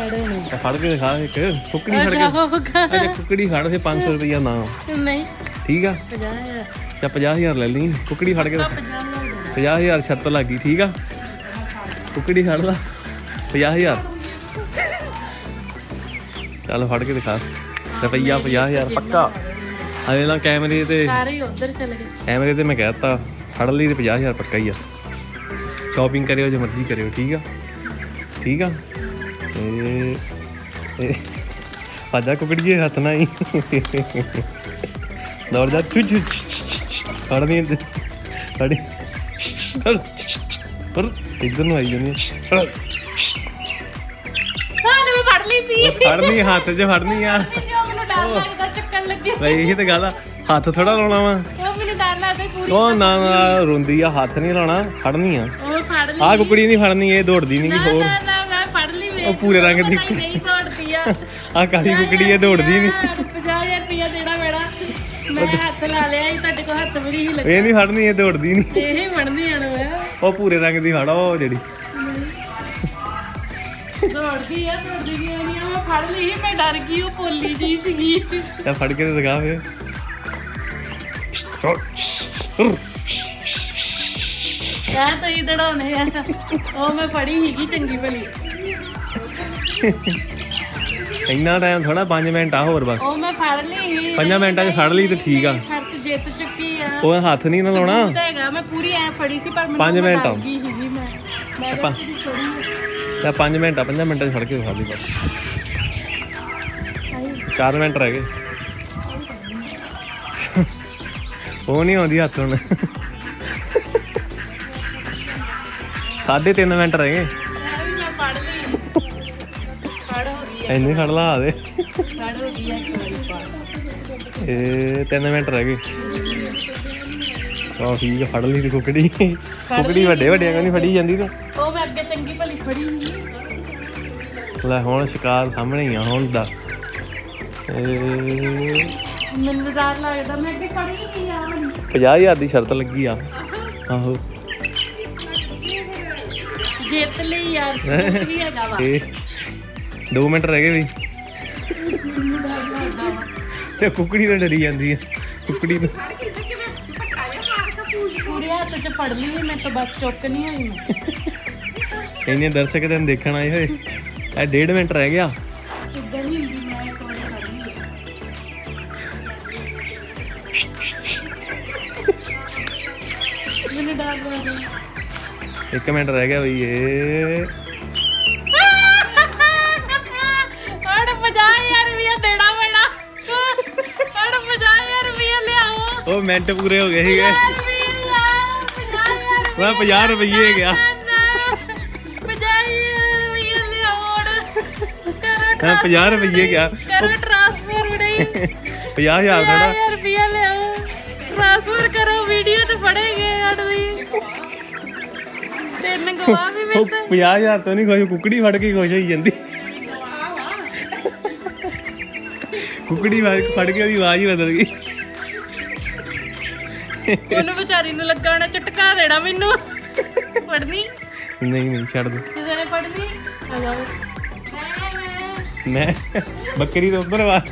Speaker 1: ਆ ਫੜ ਕੇ ਦਿਖਾ ਇੱਕ ਕੁੱਕੜੀ ਫੜ ਕੇ। ਅਜੇ ਕੁੱਕੜੀ ਫੜ ਕੇ 500 ਰੁਪਇਆ ਨਾ।
Speaker 2: ਨਹੀਂ।
Speaker 1: ਠੀਕ ਆ?
Speaker 2: 50000
Speaker 1: ਜਾਂ 50000 ਲੈ ਲਈ। ਕੁੱਕੜੀ ਫੜ ਕੇ
Speaker 2: ਤਾਂ 50000
Speaker 1: 50000 ਸ਼ਰਤ ਲੱਗ ਠੀਕ ਆ? ਕੁੱਕੜੀ ਫੜ ਲਾ। 50000 ਚੱਲ ਫੜ ਕੇ ਦਿਖਾ। ਰੁਪਈਆ 50000 ਪੱਕਾ। ਅਜੇ ਨਾ ਕੈਮਰੇ ਤੇ
Speaker 2: ਸਾਰੇ ਉਧਰ ਚਲੇ ਗਏ।
Speaker 1: ਕੈਮਰੇ ਤੇ ਮੈਂ ਕਹਿਤਾ ਫੜ ਲਈ ਤੇ 50000 ਪੱਕਾ ਹੀ ਆ। ਸ਼ਾਪਿੰਗ ਕਰਿਓ ਜੇ ਮਰਜ਼ੀ ਕਰਿਓ ਠੀਕ ਆ? ਠੀਕ ਆ। ਇਹ ਪਾਜਾ ਕੁਕੜੀਏ ਹੱਥ ਨਾ ਹੀ। ਦੌੜ ਜਾ। ਚੁ ਚੁ ਫੜ ਨਹੀਂ ਤੇ ਫੜੀ ਪਰ ਇਧਰ ਨੂੰ ਆਈ ਜਾਂਦੀ।
Speaker 2: ਹਾਂ ਮੈਂ ਫੜ ਲਈ ਸੀ।
Speaker 1: ਫੜਨੀ ਹੱਥ 'ਚ ਫੜਨੀ ਆ।
Speaker 2: ਮੈਨੂੰ ਡਰ ਲੱਗਦਾ ਚੱਕਣ ਲੱਗੇ
Speaker 1: ਬਈ ਇਹ ਤੇ ਗੱਲ ਆ। ਹੱਥ ਥੋੜਾ ਲਾਉਣਾ ਵਾ।
Speaker 2: ਉਹ ਮੈਨੂੰ ਡਰ ਲੱਗਦਾ ਪੂਰੀ
Speaker 1: ਉਹ ਨਾ ਨਾ ਰੋਂਦੀ ਆ। ਹੱਥ ਨਹੀਂ ਲਾਉਣਾ ਫੜਨੀ ਆ।
Speaker 2: ਉਹ ਫੜ ਲਈ।
Speaker 1: ਆ ਕੁਕੜੀ ਨਹੀਂ ਫੜਨੀ ਇਹ ਦੌੜਦੀ ਨਹੀਂ
Speaker 2: ਨਾ
Speaker 1: ਹੋਰ। ਉਹ ਪੂਰੇ ਰੰਗ ਦੀ
Speaker 2: ਨਹੀਂ ਤੋੜਦੀ ਆ।
Speaker 1: ਆ ਕਾਲੀ ਕੁਕੜੀ ਇਹ ਦੌੜਦੀ ਨਹੀਂ
Speaker 2: 50000 ਰੁਪਇਆ ਦੇਣਾ ਮੇਰਾ ਮੈਂ ਹੱਥ ਲਾ ਲਿਆ ਸੀ ਤੁਹਾਡੇ ਕੋਲ ਹੱਥ ਵੀ ਨਹੀਂ ਲੱਗਾ
Speaker 1: ਇਹ ਨਹੀਂ ਫੜਨੀ ਇਹ ਦੌੜਦੀ ਨਹੀਂ
Speaker 2: ਇਹ ਹੀ ਫੜਨੀ ਆਣ
Speaker 1: ਉਹ ਪੂਰੇ ਰੰਗ ਦੀ ਫੜ ਉਹ ਜਿਹੜੀ।
Speaker 2: ਦੌੜਦੀ ਆ ਦੌੜਦੀ ਨਹੀਂ ਆ। ਮੈਂ ਫੜ ਲਈ ਸੀ ਮੈਂ ਡਰ ਗਈ ਉਹ ਪੋਲੀ ਜੀ ਸੀਗੀ।
Speaker 1: ਤੇ ਫੜ ਕੇ ਤੇ ਦਿਖਾ ਫੇ
Speaker 2: ਕਹਿ ਤਈ ਦੜਾਉਣੇ ਆ। ਉਹ ਮੈਂ ਫੜੀ ਸੀਗੀ ਚੰਗੀ ਭਲੀ।
Speaker 1: ਇੰਨਾ ਟਾਈਮ ਥੋੜਾ 5 ਮਿੰਟ ਆ ਹੋਰ ਬਸ।
Speaker 2: ਉਹ ਮੈਂ ਫੜ ਲਈ ਸੀ
Speaker 1: 5 ਮਿੰਟਾਂ 'ਚ ਫੜ ਲਈ ਤੇ ਠੀਕ ਆ।
Speaker 2: ਸ਼ਰਤ ਜਿੱਤ ਚੁੱਕੀ ਆ।
Speaker 1: ਉਹ ਹੱਥ ਨਹੀਂ ਨਾ ਲਾਉਣਾ।
Speaker 2: ਉਹ ਤਾਂ ਹੈਗਾ ਮੈਂ ਪੂਰੀ ਐ ਫੜੀ ਸੀ ਪਰ ਮੈਨੂੰ
Speaker 1: ਮਿੰਟ
Speaker 2: ਡਰ
Speaker 1: ਆ।
Speaker 2: ਗਈ ਸੀਗੀ ਮੈਂ। ਮੈਂ ਕਿਹਾ ਤੁਸੀਂ ਫੜੀ ਆ।
Speaker 1: ਤੇ 5 ਮਿੰਟ ਆ 5 ਮਿੰਟਾਂ 'ਚ ਫੜ ਕੇ ਦਿਖਾ ਦੇ ਬਸ। 4 ਮਿੰਟ ਰਹਿ ਗਏ। ਉਹ ਨਹੀਂ ਆਉਂਦੀ ਹੱਥ ਹੁਣ। ਸਾਢੇ 3 ਮਿੰਟ ਰਹਿ ਗਏ। ਇੰਨੇ ਫੜ ਲਾ ਆ ਦੇ।
Speaker 2: ਫੜ ਹੋ ਗਈ ਇੱਕ ਵਾਰੀ ਪਾਸ
Speaker 1: ਇਹ 3 ਮਿੰਟ ਰਹਿ ਗਏ। ਠੀਕ ਆ ਫੜ ਲਈ ਤੇ ਕੁਕੜੀ। ਕੁਕੜੀ ਵੱਡੇ ਵੱਡਿਆਂ ਕੋਲ ਨਹੀਂ ਫੜੀ ਜਾਂਦੀ ਤੂੰ।
Speaker 2: ਉਹ ਮੈਂ ਅੱਗੇ ਚੰਗੀ ਭਲੀ ਫੜੀ ਸੀ
Speaker 1: ਲੈ ਹੁਣ ਸ਼ਿਕਾਰ ਸਾਹਮਣੇ ਹੀ ਆ ਹੁਣ ਦਾ ਇਹ
Speaker 2: ਮੈਨੂੰ ਡਰ ਲੱਗਦਾ ਮੈਂ ਅੱਗੇ ਫੜੀ ਹੀ ਆ।
Speaker 1: 50000 ਦੀ ਸ਼ਰਤ ਲੱਗੀ ਆ। ਆਹੋ।
Speaker 2: ਜਿੱਤ ਲਈ ਯਾਰ ਵੀ ਹੈਗਾ ਵਾ
Speaker 1: 2 ਮਿੰਟ ਰਹਿ ਗਏ ਵੀ। ਤੇ ਕੁਕੜੀ ਤਾਂ ਡਰੀ ਜਾਂਦੀ ਆ। ਕੁਕੜੀ ਨੂੰ
Speaker 2: ਪੂਰੇ ਹੱਥ 'ਚ ਫੜ ਲਈ ਮੈਂ ਤਾਂ ਬਸ ਚੁੱਕ ਨਹੀਂ ਹੋਈ ਮੈਂ।
Speaker 1: ਇੰਨੇ ਦਰਸ਼ਕ ਤੈਨੂੰ ਦੇਖਣ ਆਏ ਹੋਏ। ਇਹ ਡੇਢ ਮਿੰਟ ਰਹਿ ਗਿਆ।
Speaker 2: ਇੱਕ ਵਾਰੀ ਫੜ ਲਈ ਮੈਨੂੰ ਡਰ ਲੱਗਦਾ।
Speaker 1: 1 ਮਿੰਟ ਰਹਿ ਗਿਆ ਬਈ ਇਹ। ਉਹ ਮਿੰਟ ਪੂਰੇ ਹੋ ਗਏ ਸੀਗੇ।
Speaker 2: ਯਾਰ ਰੁਪਇਆ 50000
Speaker 1: ਮੈਂ 50 ਰੁਪਏ ਗਿਆ
Speaker 2: 50000 ਰੁਪਇਆ ਲਿਆਓ ਕਰੋ
Speaker 1: ਮੈਂ 50 ਰੁਪਏ ਗਿਆ
Speaker 2: ਕਰੋ ਟ੍ਰਾਂਸਫਰ ਉੜਈ
Speaker 1: 50000 ਥੋੜਾ
Speaker 2: 50000 ਰੁਪਇਆ ਲਿਆਓ। ਟ੍ਰਾਂਸਫਰ ਕਰੋ ਵੀਡੀਓ ਤੇ ਫੜੇਗੇ ਅੜਦੀ ਤਿੰਨ ਗਵਾਹ ਵੀ
Speaker 1: ਉਹ 50000 ਤੋਂ ਨਹੀਂ ਖੁਸ਼ ਕੁਕੜੀ ਫੜ ਕੇ ਖੁਸ਼ ਹੋਈ ਜਾਂਦੀ। ਕੁਕੜੀ ਫੜ ਕੇ ਉਹਦੀ ਆਵਾਜ਼ ਹੀ ਬਦਲ ਗਈ।
Speaker 2: ਉਹਨੂੰ ਵਿਚਾਰੀ ਨੂੰ ਲੱਗਾ ਹੋਣਾ ਝਟਕਾ ਦੇਣਾ ਮੈਨੂੰ। ਪੜਨੀ
Speaker 1: ਨਹੀਂ ਨਹੀਂ ਛੱਡ ਦੇ।
Speaker 2: ਕਿਸੇ ਨੇ ਪੜਨੀ ਆ ਜਾਓ।
Speaker 1: ਮੈਂ ਬੱਕਰੀ ਤੋਂ ਉੱਪਰ ਵਾ।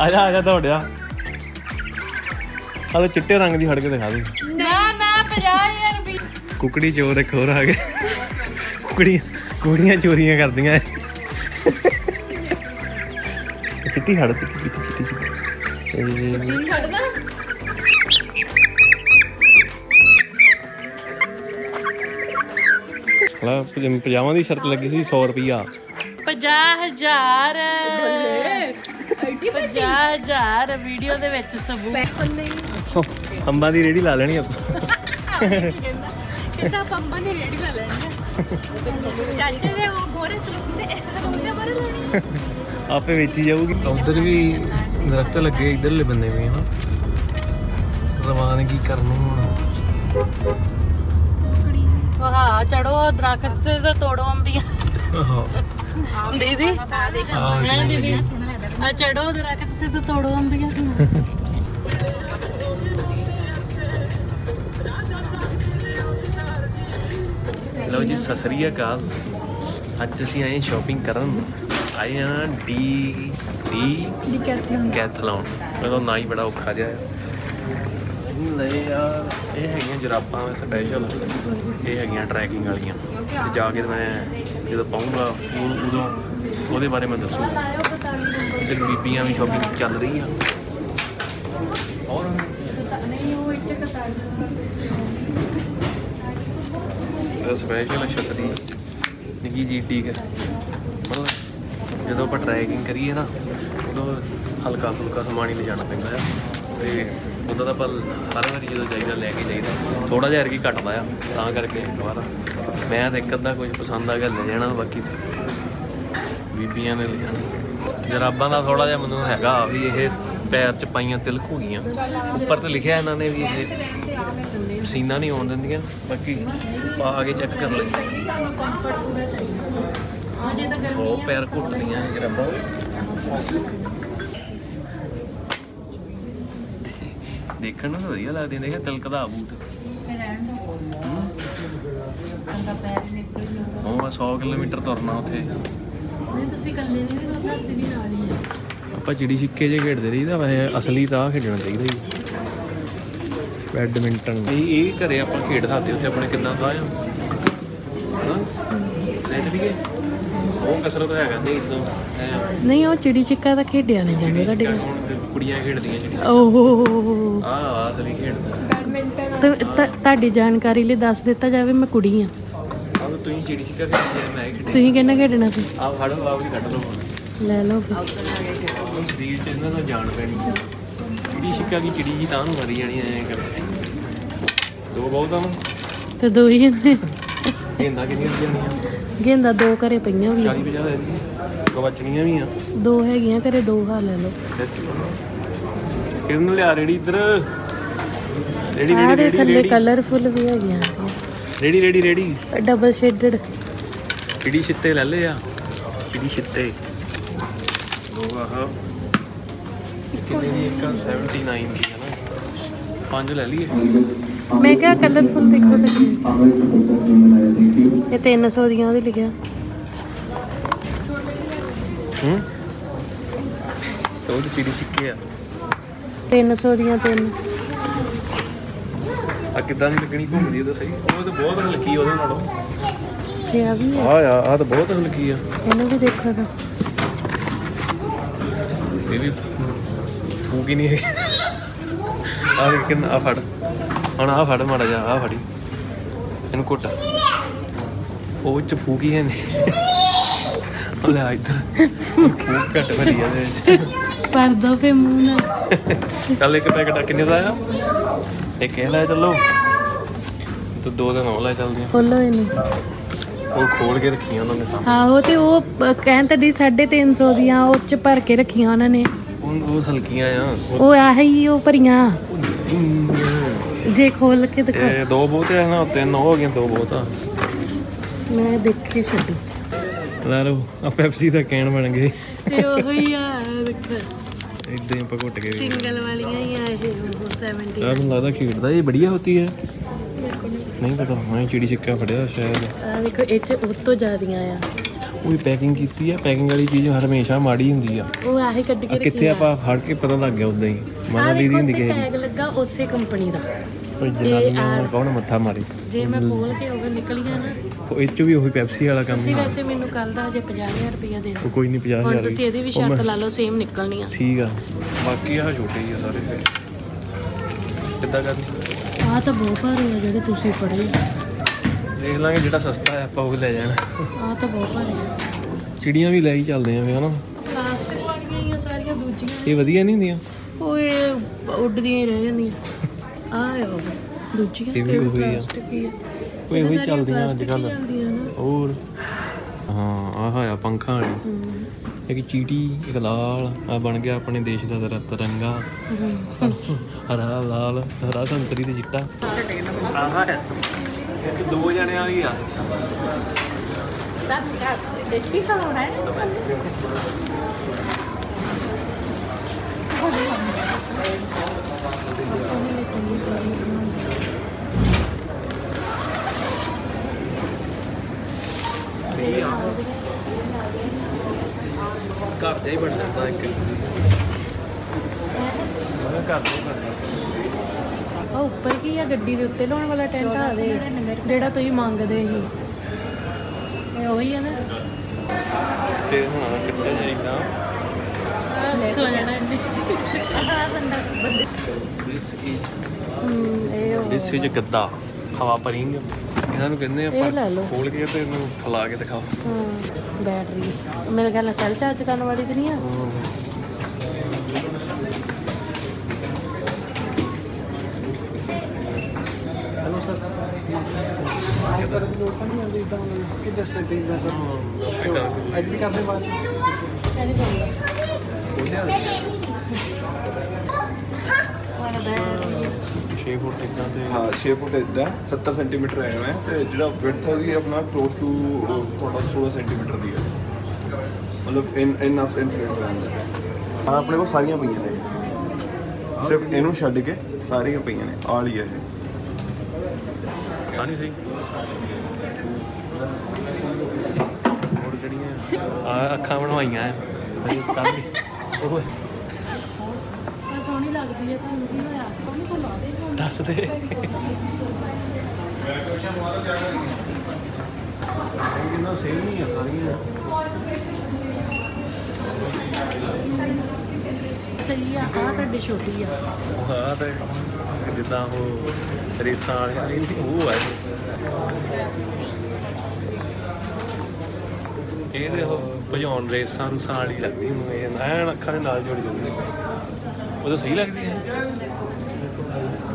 Speaker 1: ਆ ਜਾ ਆ ਜਾ ਦੌੜਿਆ। ਆਹ ਚਿੱਟੇ ਰੰਗ ਦੀ ਫੜ ਕੇ ਦਿਖਾ ਦੇ।
Speaker 2: ਨਾ ਨਾ 50000 ਰੁਪਏ।
Speaker 1: ਕੁਕੜੀ ਚੋਰ ਇੱਕ ਹੋਰ ਆ ਗਏ ਕੁਕੜੀਆਂ ਕੁੜੀਆਂ ਚੋਰੀਆਂ ਕਰਦੀਆਂ। ਚਿੱਟੀ ਫੜ ਚਿੱਟੀ। ਹਲਾ ਪਜਾਮਾ ਦੀ ਸ਼ਰਤ ਲੱਗੀ ਸੀ 100 ਰੁਪਿਆ
Speaker 2: 50000 50000 ਵੀਡੀਓ ਦੇ ਵਿੱਚ ਸਬੂਤ।
Speaker 1: ਅੰਬਾਂ ਦੀ ਰੇੜੀ ਲਾ ਲੈਣੀ ਆਪਾਂ
Speaker 2: ਕਿਤਾ ਪੰਮਾ ਨੇ ਰੇੜੀ ਲਾ ਲੈਣੀ ਚਾਚੇ ਦੇ ਉਹ ਗੋਰੇ ਸਲੂਕ ਦੇ
Speaker 1: ਆਪੇ ਵੇਚੀ ਜਾਊਗੀ। ਉਧਰ ਵੀ ਦਰਖਤ ਲੱਗੇ ਇਧਰਲੇ ਬੰਨੇ ਵੀ ਹਨ। ਰਵਾਨਗੀ ਕਰਨ ਨੂੰ ਹੁਣ?
Speaker 2: ਵਾਹ ਚੜੋ ਦਰਖਤ ਤੇ ਤੇ ਤੋੜੋ ਅੰਬੀਆਂ।
Speaker 1: ਆਹੋ।
Speaker 2: ਦੀਦੀ।
Speaker 1: ਆਹ
Speaker 2: ਹੈ ਦੀਦੀ। ਆ ਚੜੋ ਦਰਖਤ ਤੇ ਤੇ ਤੋੜੋ ਅੰਬੀਆਂ।
Speaker 1: ਲਓ ਜੀ ਸਤਿ ਸ੍ਰੀ ਅਕਾਲ। ਅੱਜ ਅਸੀਂ ਆਏ ਸ਼ਾਪਿੰਗ ਕਰਨ। ਆਏ ਆ ਡੀ ਡੀ ਕੈਥਲੌਨ। ਉਹਦਾ ਨਾਂ ਹੀ ਬੜਾ ਔਖਾ ਜਿਹਾ ਲੈ ਯਾਰ ਇਹ ਹੈਗੀਆਂ ਜਰਾਬਾਂ ਸਪੈਸ਼ਲ ਇਹ ਹੈਗੀਆਂ ਟਰੈਕਿੰਗ ਵਾਲੀਆਂ। ਤੇ ਜਾ ਕੇ ਮੈਂ ਜਦੋਂ ਪਾਉਂਗਾ ਉਦੋਂ ਉਹਦੇ ਬਾਰੇ ਮੈਂ ਦੱਸੂਗਾ ਇੱਧਰ ਬੀਬੀਆਂ ਵੀ ਸ਼ਾਪਿੰਗ ਚੱਲ ਰਹੀ ਆ ਔਰ ਸਪੈਸ਼ਲ ਛਤਰੀ। ਨਿੱਕੀ ਜੀ ਠੀਕ ਹੈ। ਜਦੋਂ ਆਪਾਂ ਟਰੈਕਿੰਗ ਕਰੀਏ ਨਾ, ਉਦੋਂ ਹਲਕਾ ਫੁਲਕਾ ਸਮਾਨ ਹੀ ਲਿਜਾਣਾ ਪੈਂਦਾ ਆ। ਤੇ ਉਦੋਂ ਤਾਂ ਆਪਾਂ ਹਰ ਵਾਰੀ ਜਦੋਂ ਜਾਈਦਾ, ਲੈ ਕੇ ਜਾਈਦਾ ਥੋੜਾ ਜਿਹਾ ਅਰਗੀ ਘਟਦਾ ਆ, ਤਾਂ ਕਰਕੇ ਇੱਕ ਵਾਰ ਮੈਂ ਤਾਂ ਇੱਕ ਅੱਧਾ ਕੁਝ ਪਸੰਦ ਆ ਗਿਆ ਲੈ ਜਾਣਾ, ਬਾਕੀ ਤੇ ਬੀਬੀਆਂ ਨੇ ਲਿਜਾਣਾ ਜਰਾਬਾਂ ਦਾ ਥੋੜਾ ਜਿਹਾ ਮੈਨੂੰ ਹੈਗਾ ਵੀ ਇਹ ਪੈਰ 'ਚ ਪਾਈਆਂ ਤਿਲਕ ਹੋ ਗਈਆਂ। ਉੱਪਰ ਤੇ ਲਿਖਿਆ ਇਹਨਾਂ ਨੇ ਵੀ ਇਹ ਸੀਨਾ ਨਹੀਂ ਆਉਣ ਦਿੰਦੀਆਂ, ਬਾਕੀ ਪਾ ਕੇ ਚੈੱਕ ਕਰ ਲਈ ਉਹ ਪੈਰ ਘੁੱਟਦੀਆਂ ਇਹ ਜਰਾਬਾਂ ਦੇਖਣ ਨੂੰ ਵਧੀਆ ਲੱਗਦੀਆਂ ਦੇਖਿਆ ਤਿਲਕਦਾ ਬੂਟ। ਉਹ 100 ਕਿਲੋਮੀਟਰ ਤੁਰਨਾ ਉੱਥੇ।
Speaker 2: ਨਹੀਂ ਤੁਸੀਂ ਇਕੱਲੇ ਨਹੀਂ ਕਰਨਾ ਅਸੀਂ ਵੀ ਨਾਲ ਹੀ ਆ।
Speaker 1: ਆਪਾਂ ਚਿੜੀ ਛਿੱਕੇ ਜੇ ਖੇਡਦੇ ਰਹੀਦਾ ਵੈਸੇ ਅਸਲੀ ਤਾਂ ਖੇਡਣਾ ਚਾਹੀਦਾ ਜੀ। ਬੈਡਮਿੰਟਨ। ਇਹ ਇਹ ਘਰੇ ਆਪਾਂ ਖੇਡ ਸਕਦੇ ਉੱਥੇ ਆਪਣੇ ਕਿੰਨਾ ਦਾ ਆ। ਹਾਂ ਲੈ ਚਲੀਏ ਉਹ ਕਸਰਤ ਹੈਗਾ ਨਹੀਂ ਇਦਾਂ।
Speaker 2: ਨਹੀਂ ਉਹ ਚਿੜੀ ਚਿੱਕਾ ਤਾਂ ਖੇਡਿਆ ਨਹੀਂ ਜਾਂਦਾ ਤੁਹਾਡੇ
Speaker 1: ਕੁੜੀਆਂ ਖੇਡਦੀਆਂ ਚਿੜੀ
Speaker 2: ਓਹ
Speaker 1: ਆਹ ਆਹ ਅਸਲੀ ਖੇਡਦਾ।
Speaker 2: ਤੁਹਾਡੀ ਜਾਣਕਾਰੀ ਲਈ ਦੱਸ ਦਿੱਤਾ ਜਾਵੇ ਮੈਂ ਕੁੜੀ ਆ
Speaker 1: ਤੁਸੀਂ ਚਿੜੀ ਛਿੱਕਾ ਖੇਡਦੇ ਆ, ਮੈਂ ਖੇਡੀ
Speaker 2: ਤੁਸੀਂ ਕਿਹਨਾਂ ਖੇਡਣਾ ਸੀ?
Speaker 1: ਆਹ ਫੜ ਲਾ ਵੀ ਕੱਢ ਲਓ।
Speaker 2: ਲੈ ਲਓ
Speaker 1: ਜਾਣ ਪੈਣੀ ਚਿੜੀ ਛਿੱਕਾ ਕੀ ਚਿੜੀ ਜੀ ਤਾਂ ਨੂੰ ਮਾਰੀ ਜਾਣੀ ਐ ਕਰਕੇ ਦੋ ਬਹੁਤ ਆ
Speaker 2: ਤੇ ਦੋ ਹੀ ਨੇ।
Speaker 1: ਗੇਂਦਾਂ ਕਿੰਨੀਆਂ ਜਾਣੀਆਂ
Speaker 2: ਗੇਂਦਾ ਦੋ ਘਰੇ ਪਈਆਂ ਵੀ
Speaker 1: 40 50 ਸੀ। ਗਵਾਚਣੀਆਂ ਵੀ ਆ।
Speaker 2: ਦੋ ਹੈਗੀਆਂ ਘਰੇ ਦੋ ਖਾ ਲੈ ਲਓ।
Speaker 1: ਕਿਰਨ ਲਿਆ ਰੇੜੀ ਇੱਧਰ। ਰੇੜੀ ਰੇੜੀ
Speaker 2: ਥੱਲੇ ਕਲਰਫੁਲ ਵੀ ਹੈਗੀਆਂ।
Speaker 1: ਰੇੜੀ ਰੇੜੀ ਰੇੜੀ।
Speaker 2: ਡਬਲ ਸ਼ੇਡਡ
Speaker 1: ਚਿੜੀ ਛਿੱਤੇ ਲੈ ਲਏ ਆ। ਚਿੜੀ ਛਿੱਤੇ ਉਹ ਆਹ। ਕਿੰਨੇ ਦੀ ਇੱਕ ਆ 79 ਦੀ ਹੈ ਨਾ। ਪੰਜ ਲੈ ਲਈਏ।
Speaker 2: ਮੈਂ ਕਿਹਾ ਕਲਰਫੁਲ ਦੇਖੋ ਤਾਂ। ਕਿੰਨੀ। ਇਹ 300 ਦੀਆਂ ਉਹਦੇ ਲਿਖਿਆ।
Speaker 1: ਹੂੰ? ਤੇ ਉਹ ਤੇ ਚਿੜੀ ਛਿੱਕੇ ਆ।
Speaker 2: 300 ਦੀਆਂ ਤਿੰਨ।
Speaker 1: ਆ ਕਿੱਦਾਂ ਦੀ ਲੱਗਣੀ ਘੁੰਮਦੀ ਉਹਦਾ ਸਹੀ? ਉਹ ਤਾਂ ਬਹੁਤ ਹਲਕੀ ਉਹਦੇ ਨਾਲੋਂ।
Speaker 2: ਤੇ ਆ ਵੀ ਹੈ।
Speaker 1: ਆ ਆ ਆ ਤਾਂ ਬਹੁਤ ਹਲਕੀ ਆ।
Speaker 2: ਇਹਨੂੰ ਵੀ ਦੇਖੋ ਤਾਂ
Speaker 1: ਇਹ ਵੀ ਫੂਕ ਹੀ ਨਹੀਂ ਹੈ ਆ ਵੀ ਕਿੰਨਾ ਆ ਫੜ। ਹੁਣ ਆ ਫੜ ਮਾੜਾ ਜਾ ਆ ਫੜੀ। ਇਹਨੂੰ ਘੁੱਟ ਉਹ ਚ ਫੂਕ ਹੀ ਹੈ ਨਹੀਂ ਉਹ ਲੈ ਇੱਧਰ। ਫੂਕ ਘੱਟ ਭਰੀ ਆ ਵਿੱਚ।
Speaker 2: ਪਰ ਦੋ ਫੇ ਮੂੰਹ ਨਾਲ।
Speaker 1: ਚੱਲ ਇੱਕ ਪੈਕਟ ਕਿੰਨੇ ਦਾ ਆ ਇੱਕ ਇਹ ਲੈ ਚੱਲੋ। ਤੇ ਦੋ ਦਿਨ ਉਹ ਲੈ ਚੱਲਦੀਆਂ
Speaker 2: ਖੋਲੋ ਇਹਨੂੰ।
Speaker 1: ਉਹ ਖੋਲ ਕੇ ਰੱਖੀਆਂ ਉਹਨਾਂ ਨੇ ਸਾਹਮਣੇ।
Speaker 2: ਆਹੋ ਤੇ ਉਹ ਕਹਿਣ ਤਾਂ ਦੀ 350 ਦੀਆਂ ਉਹ ਚ ਭਰ ਕੇ ਰੱਖੀਆਂ ਉਹਨਾਂ ਨੇ।
Speaker 1: ਉਹ ਉਹ ਹਲਕੀਆਂ ਆ।
Speaker 2: ਉਹ ਆਹੀ ਉਹ ਭਰੀਆਂ।
Speaker 1: ਉਹ
Speaker 2: ਜੇ ਖੋਲ ਕੇ ਦਿਖਾ।
Speaker 1: ਇਹ ਦੋ ਬਹੁਤ ਆ ਨਾ ਤਿੰਨ ਉਹ ਹੋ ਗਈਆਂ ਦੋ ਬਹੁਤ ਆ।
Speaker 2: ਮੈਂ ਦੇਖੀ ਛੱਡੂ।
Speaker 1: ਲੈ ਲਓ ਆ ਪੈਪਸੀ ਦਾ ਕੈਨ ਬਣ ਗਏ।
Speaker 2: ਤੇ ਉਹ ਹੀ ਆ ਦੇਖ।
Speaker 1: ਇਦਾਂ ਹੀ ਆਪਾਂ ਘੁੱਟ ਕੇ
Speaker 2: ਸਿੰਗਲ ਵਾਲੀਆਂ ਹੀ ਆ ਇਹ ਉਹ 70
Speaker 1: ਯਾਰ ਮੈਨੂੰ ਲੱਗਦਾ ਖੇਡਦਾ ਇਹ ਬੜੀਆ ਹੁੰਦੀ ਹੈ। ਨਹੀਂ ਪਤਾ ਮੈਂ ਚਿੜੀ ਛਿੱਕਾ ਫੜਿਆ ਸ਼ਾਇਦ।
Speaker 2: ਆ ਦੇਖੋ ਇਹ ਚ ਉਹ ਤੋਂ ਜ਼ਿਆਦੀਆਂ ਆ।
Speaker 1: ਉਹ ਪੈਕਿੰਗ ਕੀਤੀ ਆ ਪੈਕਿੰਗ ਵਾਲੀ ਚੀਜ਼ ਹਮੇਸ਼ਾ ਮਾੜੀ ਹੁੰਦੀ ਆ।
Speaker 2: ਉਹ ਆਹੀ ਕੱਢ
Speaker 1: ਆ
Speaker 2: ਕੇ
Speaker 1: ਕਿੱਥੇ ਆਪਾਂ ਫੜ ਕੇ ਪਤਾ ਲੱਗ ਗਿਆ ਉਦਾਂ ਹੀ। ਮਨ ਲਈ ਦੀ ਹੁੰਦੀ ਕਿਸੇ
Speaker 2: ਟੈਗ ਲੱਗਾ ਉਸੇ ਕੰਪਨੀ ਦਾ।
Speaker 1: ਕੋਈ ਜਨਾਨੀਆਂ ਨੂੰ ਕੌਣ ਮੱਥਾ ਮਾਰੇ?
Speaker 2: ਜੇ ਮੈਂ ਖੋਲ ਕੇ ਉਹ ਨਿਕਲੀਆਂ ਨਾ
Speaker 1: ਉਹ ਇਹ ਚ ਵੀ ਉਹੀ ਪੈਪਸੀ ਵਾਲਾ ਕੰਮ
Speaker 2: ਤੁਸੀਂ ਵੈਸੇ ਮੈਨੂੰ ਕੱਲ ਦਾ ਹਜੇ 50000 ਰੁਪਇਆ ਦੇਣਾ।
Speaker 1: ਕੋਈ ਨਹੀਂ 50000
Speaker 2: ਹੁਣ ਤੁਸੀਂ ਇਹਦੀ ਵੀ ਸ਼ਰਤ ਲਾ ਲਓ ਸੇਮ ਨਿਕਲਣੀਆਂ
Speaker 1: ਠੀਕ ਆ। ਬਾਕੀ ਆ ਛੋਟੇ ਹੀ ਆ ਸਾਰੇ। ਕਿੱਦਾਂ ਕਰਨੀ?
Speaker 2: ਆਹ ਤਾਂ ਬਹੁਤ ਭਾਰੇ ਆ ਜਿਹੜੇ ਤੁਸੀਂ ਪੜੇ
Speaker 1: ਦੇਖ ਲਾਂਗੇ ਜਿਹੜਾ ਸਸਤਾ ਹੈ ਆਪਾਂ ਉਹ ਲੈ ਜਾਣਾ।
Speaker 2: ਆਹ ਤਾਂ ਬਹੁਤ ਭਾਰੇ ਆ।
Speaker 1: ਚਿੜੀਆਂ ਵੀ ਲੈ ਹੀ ਚੱਲਦੇ ਆਂ ਵੀ ਹਨਾ?
Speaker 2: ਪਲਾਸਟਿਕ ਵਾਲੀਆਂ ਹੀ ਆ ਸਾਰੀਆਂ ਦੂਜੀਆਂ
Speaker 1: ਇਹ ਵਧੀਆ ਨਹੀਂ ਹੁੰਦੀਆਂ?
Speaker 2: ਉਹ ਇਹ ਉੱਡਦੀਆਂ ਹੀ ਰਹਿ ਜਾਂਦੀਆਂ। ਆਹ ਆ ਉਹ ਦੂਜੀਆਂ
Speaker 1: ਇਹ ਵੀ
Speaker 2: ਇਹ
Speaker 1: ਉਹੀ ਆ।
Speaker 2: ਪਲਾਸਟਿਕ ਹੀ ਆ?
Speaker 1: ਉਹ ਇਹੋ ਹੀ
Speaker 2: ਸਾਰੀਆਂ
Speaker 1: ਚੱਲਦੀਆਂ ਅੱਜ ਕੱਲ ਹੋਰ। ਹਾਂ ਆਹ ਆ ਪੰਖਾਂ ਵਾਲੀ।
Speaker 2: ਹਮ।
Speaker 1: ਇੱਕ ਚੀਟੀ ਇੱਕ ਲਾਲ ਆ ਬਣ ਗਿਆ ਆਪਣੇ ਦੇਸ਼ ਦਾ ਤਰ- ਤਿਰੰਗਾ। ਹਰਾ ਲਾਲ ਹਰਾ ਸੰਤਰੀ ਤੇ ਚਿੱਟਾ। ਆਹ ਹੈ ਇੱਕ ਦੋ ਜਣਿਆਂ ਵਾਲੀ ਆ।
Speaker 2: ਦੇਖੀ ਸਾਉਣਾ ਹੈ।
Speaker 1: ਘਰ ਦਾ ਹੀ ਬਣ ਜਾਂਦਾ ਇੱਕ ਮੈਂ ਘਰ ਦਾ ਬਣ
Speaker 2: ਉਹ ਉੱਪਰ ਕੀ ਆ? ਗੱਡੀ ਦੇ ਉੱਤੇ ਲਾਉਣ ਵਾਲਾ ਟੈਂਟ ਆ ਦੇ। ਜਿਹੜਾ ਤੁਸੀਂ ਮੰਗਦੇ ਸੀ। ਇਹ ਉਹੀ ਆ ਨਾ।
Speaker 1: ਤੇ ਹੁਣ ਕਿੱਥੇ ਜਾਈਦਾ?
Speaker 2: ਸੋ ਜਾਣਾ ਇਹਨੇ ਆਹ ਬੰਦਾ ਬੰਦੇ
Speaker 1: ਦਿਸ ਇਜ਼ ਦਿਸ ਇਜ਼ ਗੱਦਾ ਹਵਾ ਪਰਿੰਗ ਇਹਨਾਂ ਨੂੰ ਕਹਿੰਦੇ
Speaker 2: ਲਓ।
Speaker 1: ਆਪਾਂ ਖੋਲ ਕੇ ਤੇ ਇਹਨੂੰ ਖਲਾ ਕੇ ਦਿਖਾਓ।
Speaker 2: ਹਾਂ ਬੈਟਰੀਜ਼ ਮੇਰੇ ਖਿਆਲ ਨਾਲ ਸੈਲ ਚਾਰਜ ਕਰਨ ਵਾਲੀ ਤੇ ਨਹੀਂ ਆ?
Speaker 1: ਹੈਲੋ ਸਰ
Speaker 3: ਐਡਮਿਟ ਕਰਦੇ ਬਾਅਦ
Speaker 2: ਇਹਦੀ ਵਾਲਾ ਬੈਟਰੀ
Speaker 1: 6 ਫੁੱਟ ਇਦਾਂ ਤੇ
Speaker 4: ਹਾਂ 6 ਫੁੱਟ ਇਦਾਂ 70 ਸੈਂਟੀਮੀਟਰ ਆਇਆ ਹੈ ਤੇ ਜਿਹੜਾ ਵਿਡਥ ਉਹਦੀ ਆਪਣਾ ਕਲੋਸ ਟੂ ਤੁਹਾਡਾ 16 ਸੈਂਟੀਮੀਟਰ ਦੀ ਹੈ। ਮਤਲਬ ਇਨ ਇਨਫ ਇਨਫਲੇਟ ਹੋ ਜਾਂਦਾ ਹੈ ਆਪਣੇ ਕੋਲ ਸਾਰੀਆਂ ਪਈਆਂ ਨੇ। ਸਿਰਫ ਇਹਨੂੰ ਛੱਡ ਕੇ ਸਾਰੀਆਂ ਪਈਆਂ ਨੇ ਆਹ ਲਈ ਹੈ ਇਹ।
Speaker 1: ਹਾਂ ਨਹੀਂ ਸਹੀ? ਹੋਰ ਕਿਹੜੀਆਂ? ਆ ਅੱਖਾਂ ਬਣਵਾਈਆਂ ਆ ਹਜੇ ਤਾਂ ਵੀ ਉਹ
Speaker 2: ਆ ਸੋਹਣੀ ਲੱਗਦੀ ਹੈ ਤੁਹਾਨੂੰ ਕੀ ਹੋਇਆ? ਉਹਨੂੰ ਕੋਲ ਲਾ ਦੇ ਤੁਹਾਨੂੰ
Speaker 1: ਦੱਸ ਦੇ। ਕਿੰਨਾ ਸੇਮ ਨਹੀਂ ਆ ਸਾਰੀਆਂ।
Speaker 2: ਸਹੀ ਆ ਆ ਤੁਹਾਡੀ ਛੋਟੀ ਆ।
Speaker 1: ਉਹ ਆ ਤੇ ਜਿੱਦਾਂ ਉਹ ਰੇਸਾਂ ਵਾਲੀਆਂ ਉਹ ਆ। ਇਹ। ਇਹ ਦੇ ਉਹ ਭਜਾਉਣ ਰੇਸਾਂ ਨੂੰ ਸਾਲ ਹੀ ਲੱਗਦੀ ਮੈਨੂੰ ਇਹ ਐਨ ਅੱਖਾਂ ਦੇ ਨਾਲ ਜੁੜ ਜਾਂਦੀ ਉਹ ਤਾਂ ਸਹੀ ਲੱਗਦੀ ਹੈ।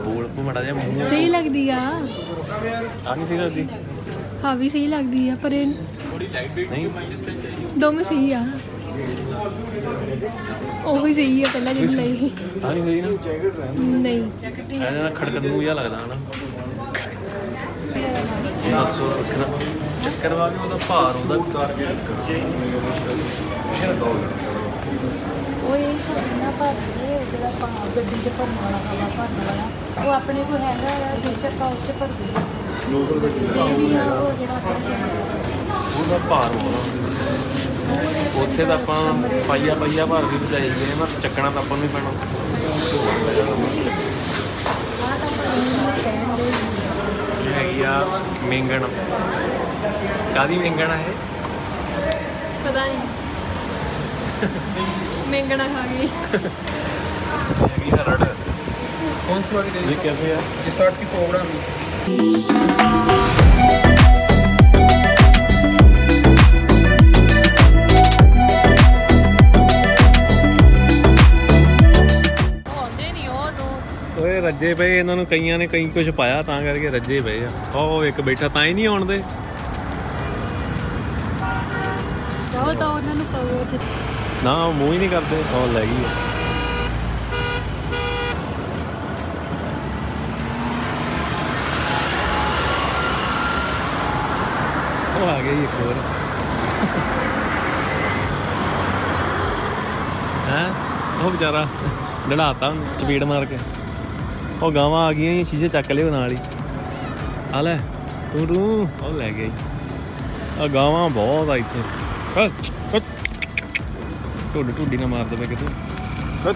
Speaker 1: ਬੋਲ ਮੜਾ ਜਿਹਾ ਮੂੰਹ।
Speaker 5: ਸਹੀ ਲੱਗਦੀ ਆ।
Speaker 1: ਆ ਨਹੀਂ ਸਹੀ ਲੱਗਦੀ।
Speaker 5: ਹਾਂ ਵੀ ਸਹੀ ਲੱਗਦੀ ਆ ਪਰ ਇਹ
Speaker 1: ਨਹੀਂ।
Speaker 5: ਦੋਵੇਂ ਸਹੀ ਆ। ਉਹ ਵੀ ਸਹੀ ਆ ਪਹਿਲਾਂ ਜਿਹੜੀ ਲਈ। ਸੀ
Speaker 1: ਆ ਨਹੀਂ ਸਹੀ ਨਾ।
Speaker 5: ਨਹੀਂ।
Speaker 1: ਇਹਦੇ ਨਾਲ ਖੜਕਣ ਨੂੰ ਜਿਹਾ ਲੱਗਦਾ ਹਨਾ ਇਹ ਦੱਸੋ ਰੱਖਣਾ ਚੱਕਰ ਵਾ ਕੇ ਉਹਦਾ ਭਾਰ ਹੁੰਦਾ
Speaker 4: ਉਤਾਰ ਕੇ ਰੱਖਣਾ।
Speaker 2: ਉਹ ਇਹ ਕਰਨਾ ਪਰ ਇਹ ਜਿਹੜਾ ਪਾ ਗੱਡੀ 'ਚ ਭਰਨ ਵਾਲਾ ਹਵਾ ਭਰਨ ਵਾਲਾ ਉਹ ਆਪਣੇ ਕੋਲ ਹੈਗਾ ਆ ਜਿਸ ਚ ਆਪਾਂ ਉਸ 'ਚ ਭਰਦੇ ਆ
Speaker 4: ਨੋਜ਼ਲ ਵਿੱਚ
Speaker 2: ਸੇਮ ਹੀ ਆ ਉਹ ਜਿਹੜਾ ਆਪਾਂ ਸ਼ੇਅਰ
Speaker 1: ਉਹਦਾ ਭਾਰ ਹੋਣਾ ਉੱਥੇ ਤਾਂ ਆਪਾਂ ਪਾਈਆ ਪਾਈਆ ਭਾਰ ਵੀ ਗਏ ਨਾ ਚੱਕਣਾ ਤਾਂ ਆਪਾਂ ਨੂੰ ਹੀ ਪੈਣਾ। ਹੈਗੀ ਆ ਮਿੰਗਣ। ਕਾਦੀ ਮਿੰਗਣ ਆ ਇਹ?
Speaker 5: ਪਤਾ ਨਹੀਂ। ਮੈਂਗਣਾ ਖਾ ਗਈ।
Speaker 1: ਹੈਗੀ ਹਰੜ ਕੌਣ ਸੀ ਵਾਲੀ ਇਹ ਕੈਫੇ ਆ?
Speaker 3: ਜਿਸ ਸਾਟ ਕੀ ਪ੍ਰੋਗਰਾਮ
Speaker 5: ਆਉਂਦੇ ਨਹੀਂ ਉਹ ਦੋ
Speaker 1: ਓਏ ਰੱਜੇ ਪਏ ਇਹਨਾਂ ਨੂੰ ਕਈਆਂ ਨੇ ਕਈ ਕੁਝ ਪਾਇਆ ਤਾਂ ਕਰਕੇ ਰੱਜੇ ਪਏ ਆ। ਉਹ ਇੱਕ ਬੈਠਾ ਤਾਂ ਹੀ ਨਹੀਂ ਆਉਣਦੇ
Speaker 5: ਜਾਓ ਤਾਂ ਉਹਨਾਂ ਨੂੰ ਕਹੋ ਤੇ
Speaker 1: ਨਾ, ਉਹ ਮੂੰਹ ਹੀ ਨਹੀਂ ਕਰਦੇ, ਉਹ ਲੈ ਗਈ। ਉਹ ਆ ਗਈ ਇੱਕ ਹੋਰ। ਹੈ? ਉਹ ਵਿਚਾਰਾ ਡੜਾਤਾ ਉਹਨੂੰ, ਚਪੀੜ ਮਾਰ ਕੇ। ਉਹ ਗਾਵਾਂ ਆ ਗਈਆਂ ਸ਼ੀਸ਼ੇ ਚੱਕ ਲਿਓ ਨਾਲ ਹੀ। ਆ ਲੈ, ਤੂੰ ਉਹ ਲੈ ਗਈ ਆ ਗਾਵਾਂ ਬਹੁਤ ਆ ਇੱਥੇ। ਹੱਟ, ਹੱਟ। ਨਾ ਮਾਰ ਦੇਵੇ ਕਿਤੇ।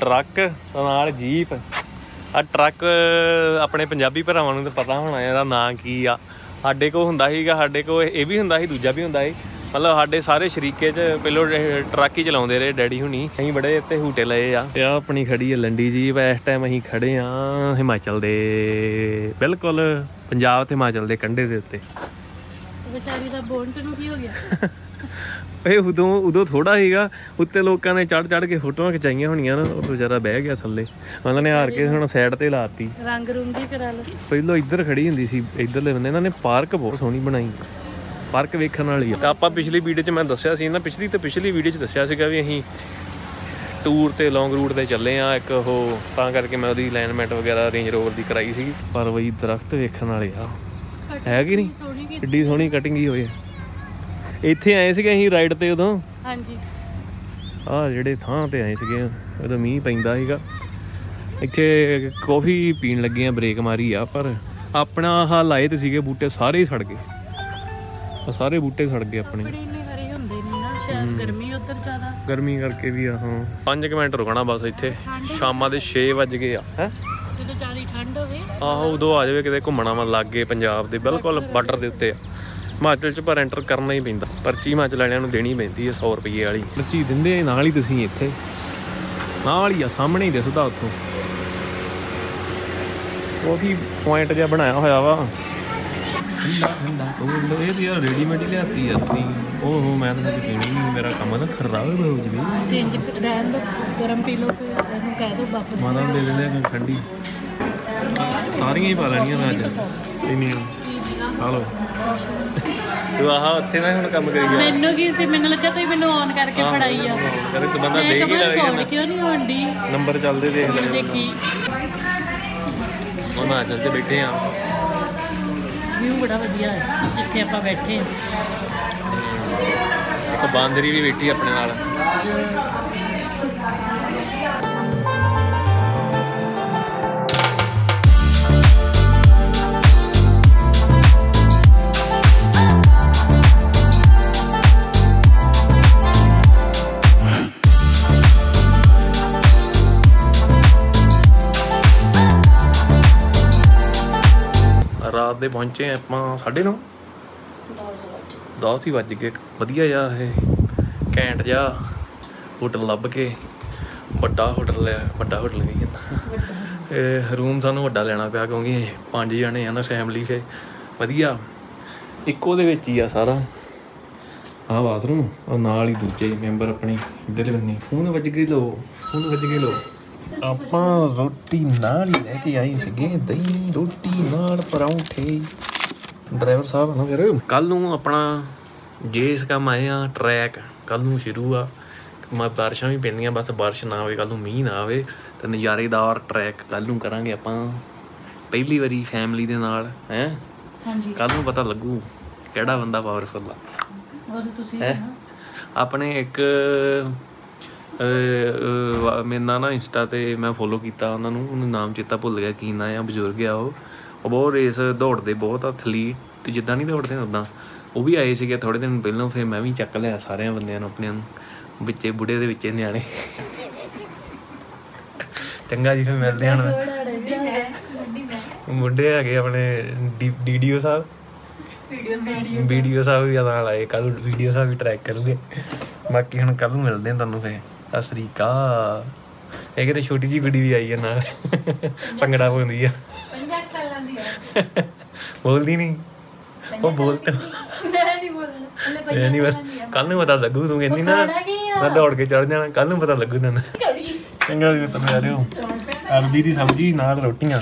Speaker 1: ਟਰੱਕ ਨਾਲ ਜੀਪ। ਆ ਟਰੱਕ ਆਪਣੇ ਪੰਜਾਬੀ ਭਰਾਵਾਂ ਨੂੰ ਤਾਂ ਪਤਾ ਹੋਣਾ ਇਹਦਾ ਨਾਂ ਕੀ ਆ। ਸਾਡੇ ਕੋਲ ਹੁੰਦਾ ਸੀਗਾ ਸਾਡੇ ਕੋਲ ਇਹ ਵੀ ਹੁੰਦਾ ਸੀ ਦੂਜਾ ਵੀ ਹੁੰਦਾ ਸੀ। ਮਤਲਬ ਸਾਡੇ ਸਾਰੇ ਸ਼ਰੀਕੇ 'ਚ ਪਹਿਲੋ ਟਰੱਕ ਹੀ ਚਲਾਉਂਦੇ ਰਹੇ ਡੈਡੀ ਹੁਣੀ। ਅਸੀਂ ਬੜੇ ਇੱਥੇ ਹੂਟੇ ਲਏ ਆ। ਤੇ ਆ ਆਪਣੀ ਖੜੀ ਹੈ ਲੰਡੀ ਜੀਪ ਇਸ ਟਾਈਮ ਅਸੀਂ ਖੜੇ ਆ ਹਿਮਾਚਲ ਦੇ। ਬਿਲਕੁਲ। ਪੰਜਾਬ ਤੇ ਹਿਮਾਚਲ ਦੇ ਕੰਢੇ ਦੇ ਉੱਤੇ।
Speaker 2: ਵਿਚਾਰੀ ਦਾ ਬੋਨਟ ਨੂੰ ਕੀ ਹੋ ਗਿਆ?
Speaker 1: ਇਹ ਉਦੋਂ ਉਦੋਂ ਥੋੜਾ ਸੀਗਾ ਉੱਤੇ ਲੋਕਾਂ ਨੇ ਚੜ ਚੜ ਕੇ ਫੋਟੋਆਂ ਖਿਚਾਈਆਂ ਹੋਣੀਆਂ ਨਾ ਉਹ ਵਿਚਾਰਾ ਬਹਿ ਗਿਆ ਥੱਲੇ। ਉਹਨਾਂ ਨੇ ਹਾਰ ਕੇ ਹੁਣ ਸਾਈਡ ਤੇ ਲਾਤੀ।
Speaker 2: ਰੰਗ ਰੁੰਗੀ ਕਰਾ ਲਓ।
Speaker 1: ਪਹਿਲਾਂ ਇੱਧਰ ਖੜੀ ਹੁੰਦੀ ਸੀ ਇੱਧਰਲੇ ਬੰਦੇ ਇਹਨਾਂ ਨੇ ਪਾਰਕ ਬਹੁਤ ਸੋਹਣੀ ਬਣਾਈ। ਫ਼ਰਕ ਵੇਖਣ ਵਾਲੀ ਆ। ਤਾਂ ਆਪਾਂ ਪਿਛਲੀ ਵੀਡੀਓ 'ਚ ਮੈਂ ਦੱਸਿਆ ਸੀ ਨਾ ਪਿਛਲੀ ਤੇ ਪਿਛਲੀ ਵੀਡੀਓ 'ਚ ਦੱਸਿਆ ਸੀਗਾ ਵੀ ਅਸੀਂ ਟੂਰ ਤੇ ਲੌਂਗ ਰੂਟ ਤੇ ਚੱਲੇ ਆ। ਇੱਕ ਉਹ ਤਾਂ ਕਰਕੇ ਮੈਂ ਉਹਦੀ ਅਲਾਈਨਮੈਂਟ ਵਗੈਰਾ ਰੇਂਜ ਰੋਵਰ ਦੀ ਕਰਾਈ ਸੀਗੀ। ਪਰ ਬਈ ਦਰਖਤ ਵੇਖਣ ਵਾਲੇ ਆ। ਹੈ ਕਿ ਨਹੀਂ? ਕਿੱਡੀ ਸੋਹਣੀ ਕਟਿੰਗ ਹੀ ਹੋਈ ਹੈ ਇੱਥੇ ਆਏ ਸੀਗੇ ਅਸੀਂ ਰਾਈਡ ਤੇ ਉਦੋਂ।
Speaker 5: ਹਾਂਜੀ।
Speaker 1: ਆ ਜਿਹੜੇ ਥਾਂ ਤੇ ਆਏ ਸੀਗੇ ਉਦੋਂ ਮੀਂਹ ਪੈਂਦਾ ਸੀਗਾ। ਇੱਥੇ ਕਾਫੀ ਪੀਣ ਲੱਗੇ ਆ ਬ੍ਰੇਕ ਮਾਰੀ ਆ ਪਰ ਆਪਣਾ ਆਹ ਲਾਏ ਤੇ ਸੀਗੇ ਬੂਟੇ ਸਾਰੇ ਹੀ ਸੜ ਗਏ। ਸਾਰੇ ਬੂਟੇ ਸੜ ਗਏ ਆਪਣੇ।
Speaker 5: ਸ਼ਾਇਦ ਗਰਮੀ ਉਧਰ ਜ਼ਿਆਦਾ?
Speaker 1: ਗਰਮੀ ਕਰਕੇ ਵੀ ਆ ਹਾਂ। 5 ਮਿੰਟ ਰੁਕਣਾ ਬਸ ਇੱਥੇ। ਸ਼ਾਮਾਂ ਦੇ 6 ਵਜ ਗਏ ਆ ਹੈ?
Speaker 5: ਜਦੋਂ ਜ਼ਿਆਦਾ ਠੰਡ ਹੋਵੇ।
Speaker 1: ਆਹੋ ਉਦੋਂ ਆ ਜਾਵੇ ਕਿਤੇ ਘੁੰਮਣਾ ਵਾ ਲੱਗੇ ਪੰਜਾਬ ਦੇ ਬਿਲਕੁਲ ਬਾਰਡਰ ਦੇ ਉੱਤੇ ਆ। ਹਿਮਾਚਲ ਚ ਪਰ ਐਂਟਰ ਕਰਨਾ ਹੀ ਪੈਂਦਾ। ਪਰਚੀ ਹਿਮਾਚਲ ਵਾਲਿਆਂ ਨੂੰ ਦੇਣੀ ਪੈਂਦੀ ਹੈ 100 ਰੁਪਏ ਵਾਲੀ। ਪਰਚੀ ਦਿੰਦੇ ਨਾਲ ਹੀ ਤੁਸੀਂ ਇੱਥੇ। ਨਾਲ ਹੀ ਆ ਸਾਹਮਣੇ ਹੀ ਦਿਸਦਾ ਉੱਥੋਂ। ਉਹ ਕੀ ਪੁਆਇੰਟ ਜਿਹਾ ਬਣਾਇਆ ਹੋਇਆ ਵਾ। ਠੰਡਾ ਠੰਡਾ। ਉਹ ਇਹ ਤਾਂ ਯਾਰ ਰੈਡੀਮੇਡ ਹੀ ਲਿਆਤੀ ਆ ਤੁਸੀਂ ਉਹ ਹੋ ਮੈਂ ਤਾਂ ਸੱਚ ਪੀਣੀ ਨਹੀਂ ਮੇਰਾ ਕੰਮ ਨਾ ਖਰਾਬ ਹੋ ਜਵੇ।
Speaker 5: ਚੇਂਜ ਰਹਿਣ ਦੋ ਗਰਮ ਪੀ ਲਓ ਫਿਰ ਇਹਨੂੰ ਕਹਿ ਦਿਓ ਵਾਪਸ।
Speaker 1: ਮਾਤਾ ਨੂੰ ਦੇ ਦਿੰਦੇ ਆ ਠੰਡੀ। ਸਾਰੀਆਂ ਹੀ ਪਾ ਲੈਣੀਆਂ ਮੈਂ ਅੱਜ। ਇੰਨੀਆਂ। ਆ ਲਓ। ਤੂੰ ਆਹ ਉੱਥੇ ਨਾ ਹੁਣ ਕੰਮ ਕਰੀ ਗਿਆ
Speaker 5: ਮੈਨੂੰ ਕੀ ਸੀ ਮੈਨੂੰ ਲੱਗਾ ਤੁਸੀਂ ਮੈਨੂੰ ਔਨ ਕਰਕੇ ਫੜਾਈ ਆ।
Speaker 1: ਕਰੇ ਤੂੰ ਬੰਦਾ ਦੇਖ ਹੀ
Speaker 5: ਕਮਰ
Speaker 1: ਲੱਗ
Speaker 5: ਕੋਲ ਕਿਉਂ ਨਹੀਂ ਹੁੰਦੀ
Speaker 1: ਨੰਬਰ ਚੱਲਦੇ ਦੇਖ ਲੈ।
Speaker 5: ਦੇਖੀ।
Speaker 1: ਉਹ ਨਾ ਚੱਲ ਤੇ ਬੈਠੇ ਆ।
Speaker 5: ਵਿਊ ਬੜਾ ਵਧੀਆ ਹੈ। ਇੱਥੇ ਆਪਾਂ ਬੈਠੇ ਹਾਂ।
Speaker 1: ਇੱਕ ਬਾਂਦਰੀ ਵੀ ਬੈਠੀ ਆਪਣੇ ਨਾਲ। ਰਾਤ ਦੇ ਪਹੁੰਚੇ ਆਪਾਂ 9:30 ਦਸ ਹੀ ਵੱਜ ਗਏ। ਵਧੀਆ ਜਾ ਇਹ। ਕੈਂਟ ਜਾ ਹੋਟਲ ਲੱਭ ਕੇ। ਵੱਡਾ ਹੋਟਲ ਲਿਆ ਵੱਡਾ ਹੋਟਲ ਨਹੀਂ ਜਾਂਦਾ ਇਹ ਰੂਮ ਸਾਨੂੰ ਵੱਡਾ ਲੈਣਾ ਪਿਆ ਕਿਉਂਕਿ ਪੰਜ ਜਣੇ ਆ ਨਾ ਫੈਮਿਲੀ 'ਚ। ਵਧੀਆ। ਇੱਕੋ ਦੇ ਵਿੱਚ ਹੀ ਆ ਸਾਰਾ। ਆਹ ਬਾਥਰੂਮ ਉਹ ਨਾਲ ਹੀ ਦੂਜੇ ਮੈਂਬਰ ਆਪਣੇ। ਇੱਧਰ ਬੰਨੀ। ਫੋਨ ਵੱਜ ਗਈ ਲੋ ਫੋਨ ਵੱਜ ਗਈ ਲੋ। ਆਪਾਂ ਰੋਟੀ ਨਾਲ ਹੀ ਲੈ ਕੇ ਆਏ ਸੀਗੇ ਦਹੀਂ ਰੋਟੀ ਨਾਲ ਪਰੌਂਠੇ। ਡਰਾਈਵਰ ਸਾਹਿਬ ਨਾ ਫਿਰ ਕੱਲ ਨੂੰ ਆਪਣਾ ਜੇ ਇਸ ਕੰਮ ਆਏ ਆ ਟਰੈਕ ਕੱਲ ਨੂੰ ਸ਼ੁਰੂ ਆ। ਮੈਂ ਬਾਰਿਸ਼ਾਂ ਵੀ ਪੈਂਦੀਆਂ ਬਸ ਬਾਰਿਸ਼ ਨਾ ਆਵੇ ਕੱਲ ਨੂੰ ਮੀਂਹ ਨਾ ਆਵੇ ਤੇ ਨਜ਼ਾਰੇਦਾਰ ਟਰੈਕ ਕੱਲ ਨੂੰ ਕਰਾਂਗੇ ਆਪਾਂ। ਪਹਿਲੀ ਵਾਰੀ ਫੈਮਿਲੀ ਦੇ ਨਾਲ ਹੈ?
Speaker 5: ਹਾਂਜੀ।
Speaker 1: ਕੱਲ ਨੂੰ ਪਤਾ ਲੱਗੂ ਕਿਹੜਾ ਬੰਦਾ ਪਾਵਰਫੁਲ ਆ।
Speaker 5: ਉਹ ਤੁਸੀਂ?
Speaker 1: ਆਪਣੇ ਇੱਕ ਮੇਰੇ ਨਾ ਇੰਸਟਾ ਤੇ ਮੈਂ ਫੋਲੋ ਕੀਤਾ ਉਹਨਾਂ ਨੂੰ, ਉਹਨੂੰ ਨਾਮ ਚੇਤਾ ਭੁੱਲ ਗਿਆ ਕੀ ਨਾਂ ਆ, ਬਜ਼ੁਰਗ ਆ ਉਹ। ਉਹ ਬਹੁਤ ਰੇਸ ਦੌੜਦੇ, ਬਹੁਤ ਐਥਲੀਟ ਜਿੱਦਾਂ ਨਹੀਂ ਦੌੜਦੇ ਉਦਾਂ ਉਹ ਵੀ ਆਏ ਸੀਗੇ ਥੋੜੇ ਦਿਨ ਪਹਿਲਾਂ, ਫਿਰ ਮੈਂ ਵੀ ਚੱਕ ਲਿਆ ਸਾਰਿਆਂ ਬੰਦਿਆਂ ਨੂੰ, ਆਪਣਿਆਂ ਨੂੰ। ਵਿੱਚੇ, ਬੁੱਢੇ ਦੇ ਵਿੱਚੇ ਨਿਆਣੇ। ਚੰਗਾ ਜੀ, ਫਿਰ ਮਿਲਦੇ ਹਾਂ ਹੁਣ। ਮੁੰਡੇ ਹੈਗੇ ਆਪਣੇ ਡੀਡੀਓ ਸਾਹਿਬ। ਵੀਡੀਓ ਸਾਹਿਬ ਵੀ ਨਾਲ ਆਏ ਕੱਲ ਵੀਡੀਓ ਸਾਹਿਬ ਵੀ ਟਰੈਕ ਕਰੂਗੇ। ਬਾਕੀ ਹੁਣ ਕੱਲ ਨੂੰ ਮਿਲਦੇ ਹਾਂ ਤੁਹਾਨੂੰ ਫੇ ਸਤਿ ਸ੍ਰੀ ਅਕਾਲ। ਇਹ ਕਿਤੇ ਛੋਟੀ ਜੀ ਗੁੱਡੀ ਵੀ ਆਈ ਹੈ ਨਾਲ। ਭੰਗੜਾ ਪਾਉਂਦੀ ਆ।
Speaker 5: 50 ਸਾਲਾਂ ਦੀ ਹੈ
Speaker 1: ਬੋਲਦੀ ਨਹੀਂ। ਉਹ ਬੋਲ ਤੇ
Speaker 5: ਮੈਂ ਨਹੀਂ ਬੋਲਣਾ।
Speaker 1: ਇਹ ਨਹੀਂ ਬਸ ਕੱਲ ਨੂੰ ਪਤਾ ਲੱਗੂ ਤੂੰ ਕਹਿੰਦੀ ਨਾ ਮੈਂ ਦੌੜ ਕੇ ਚੜ ਜਾਣਾ ਕੱਲ ਨੂੰ ਪਤਾ ਲੱਗੂ ਤੈਨੂੰ। ਚੰਗਾ ਵੀ ਤੁਹਾਨੂੰ ਆ ਰਹੇ ਹੋ ਅਰਬੀ ਦੀ ਸਬਜ਼ੀ ਨਾਲ ਰੋਟੀਆਂ।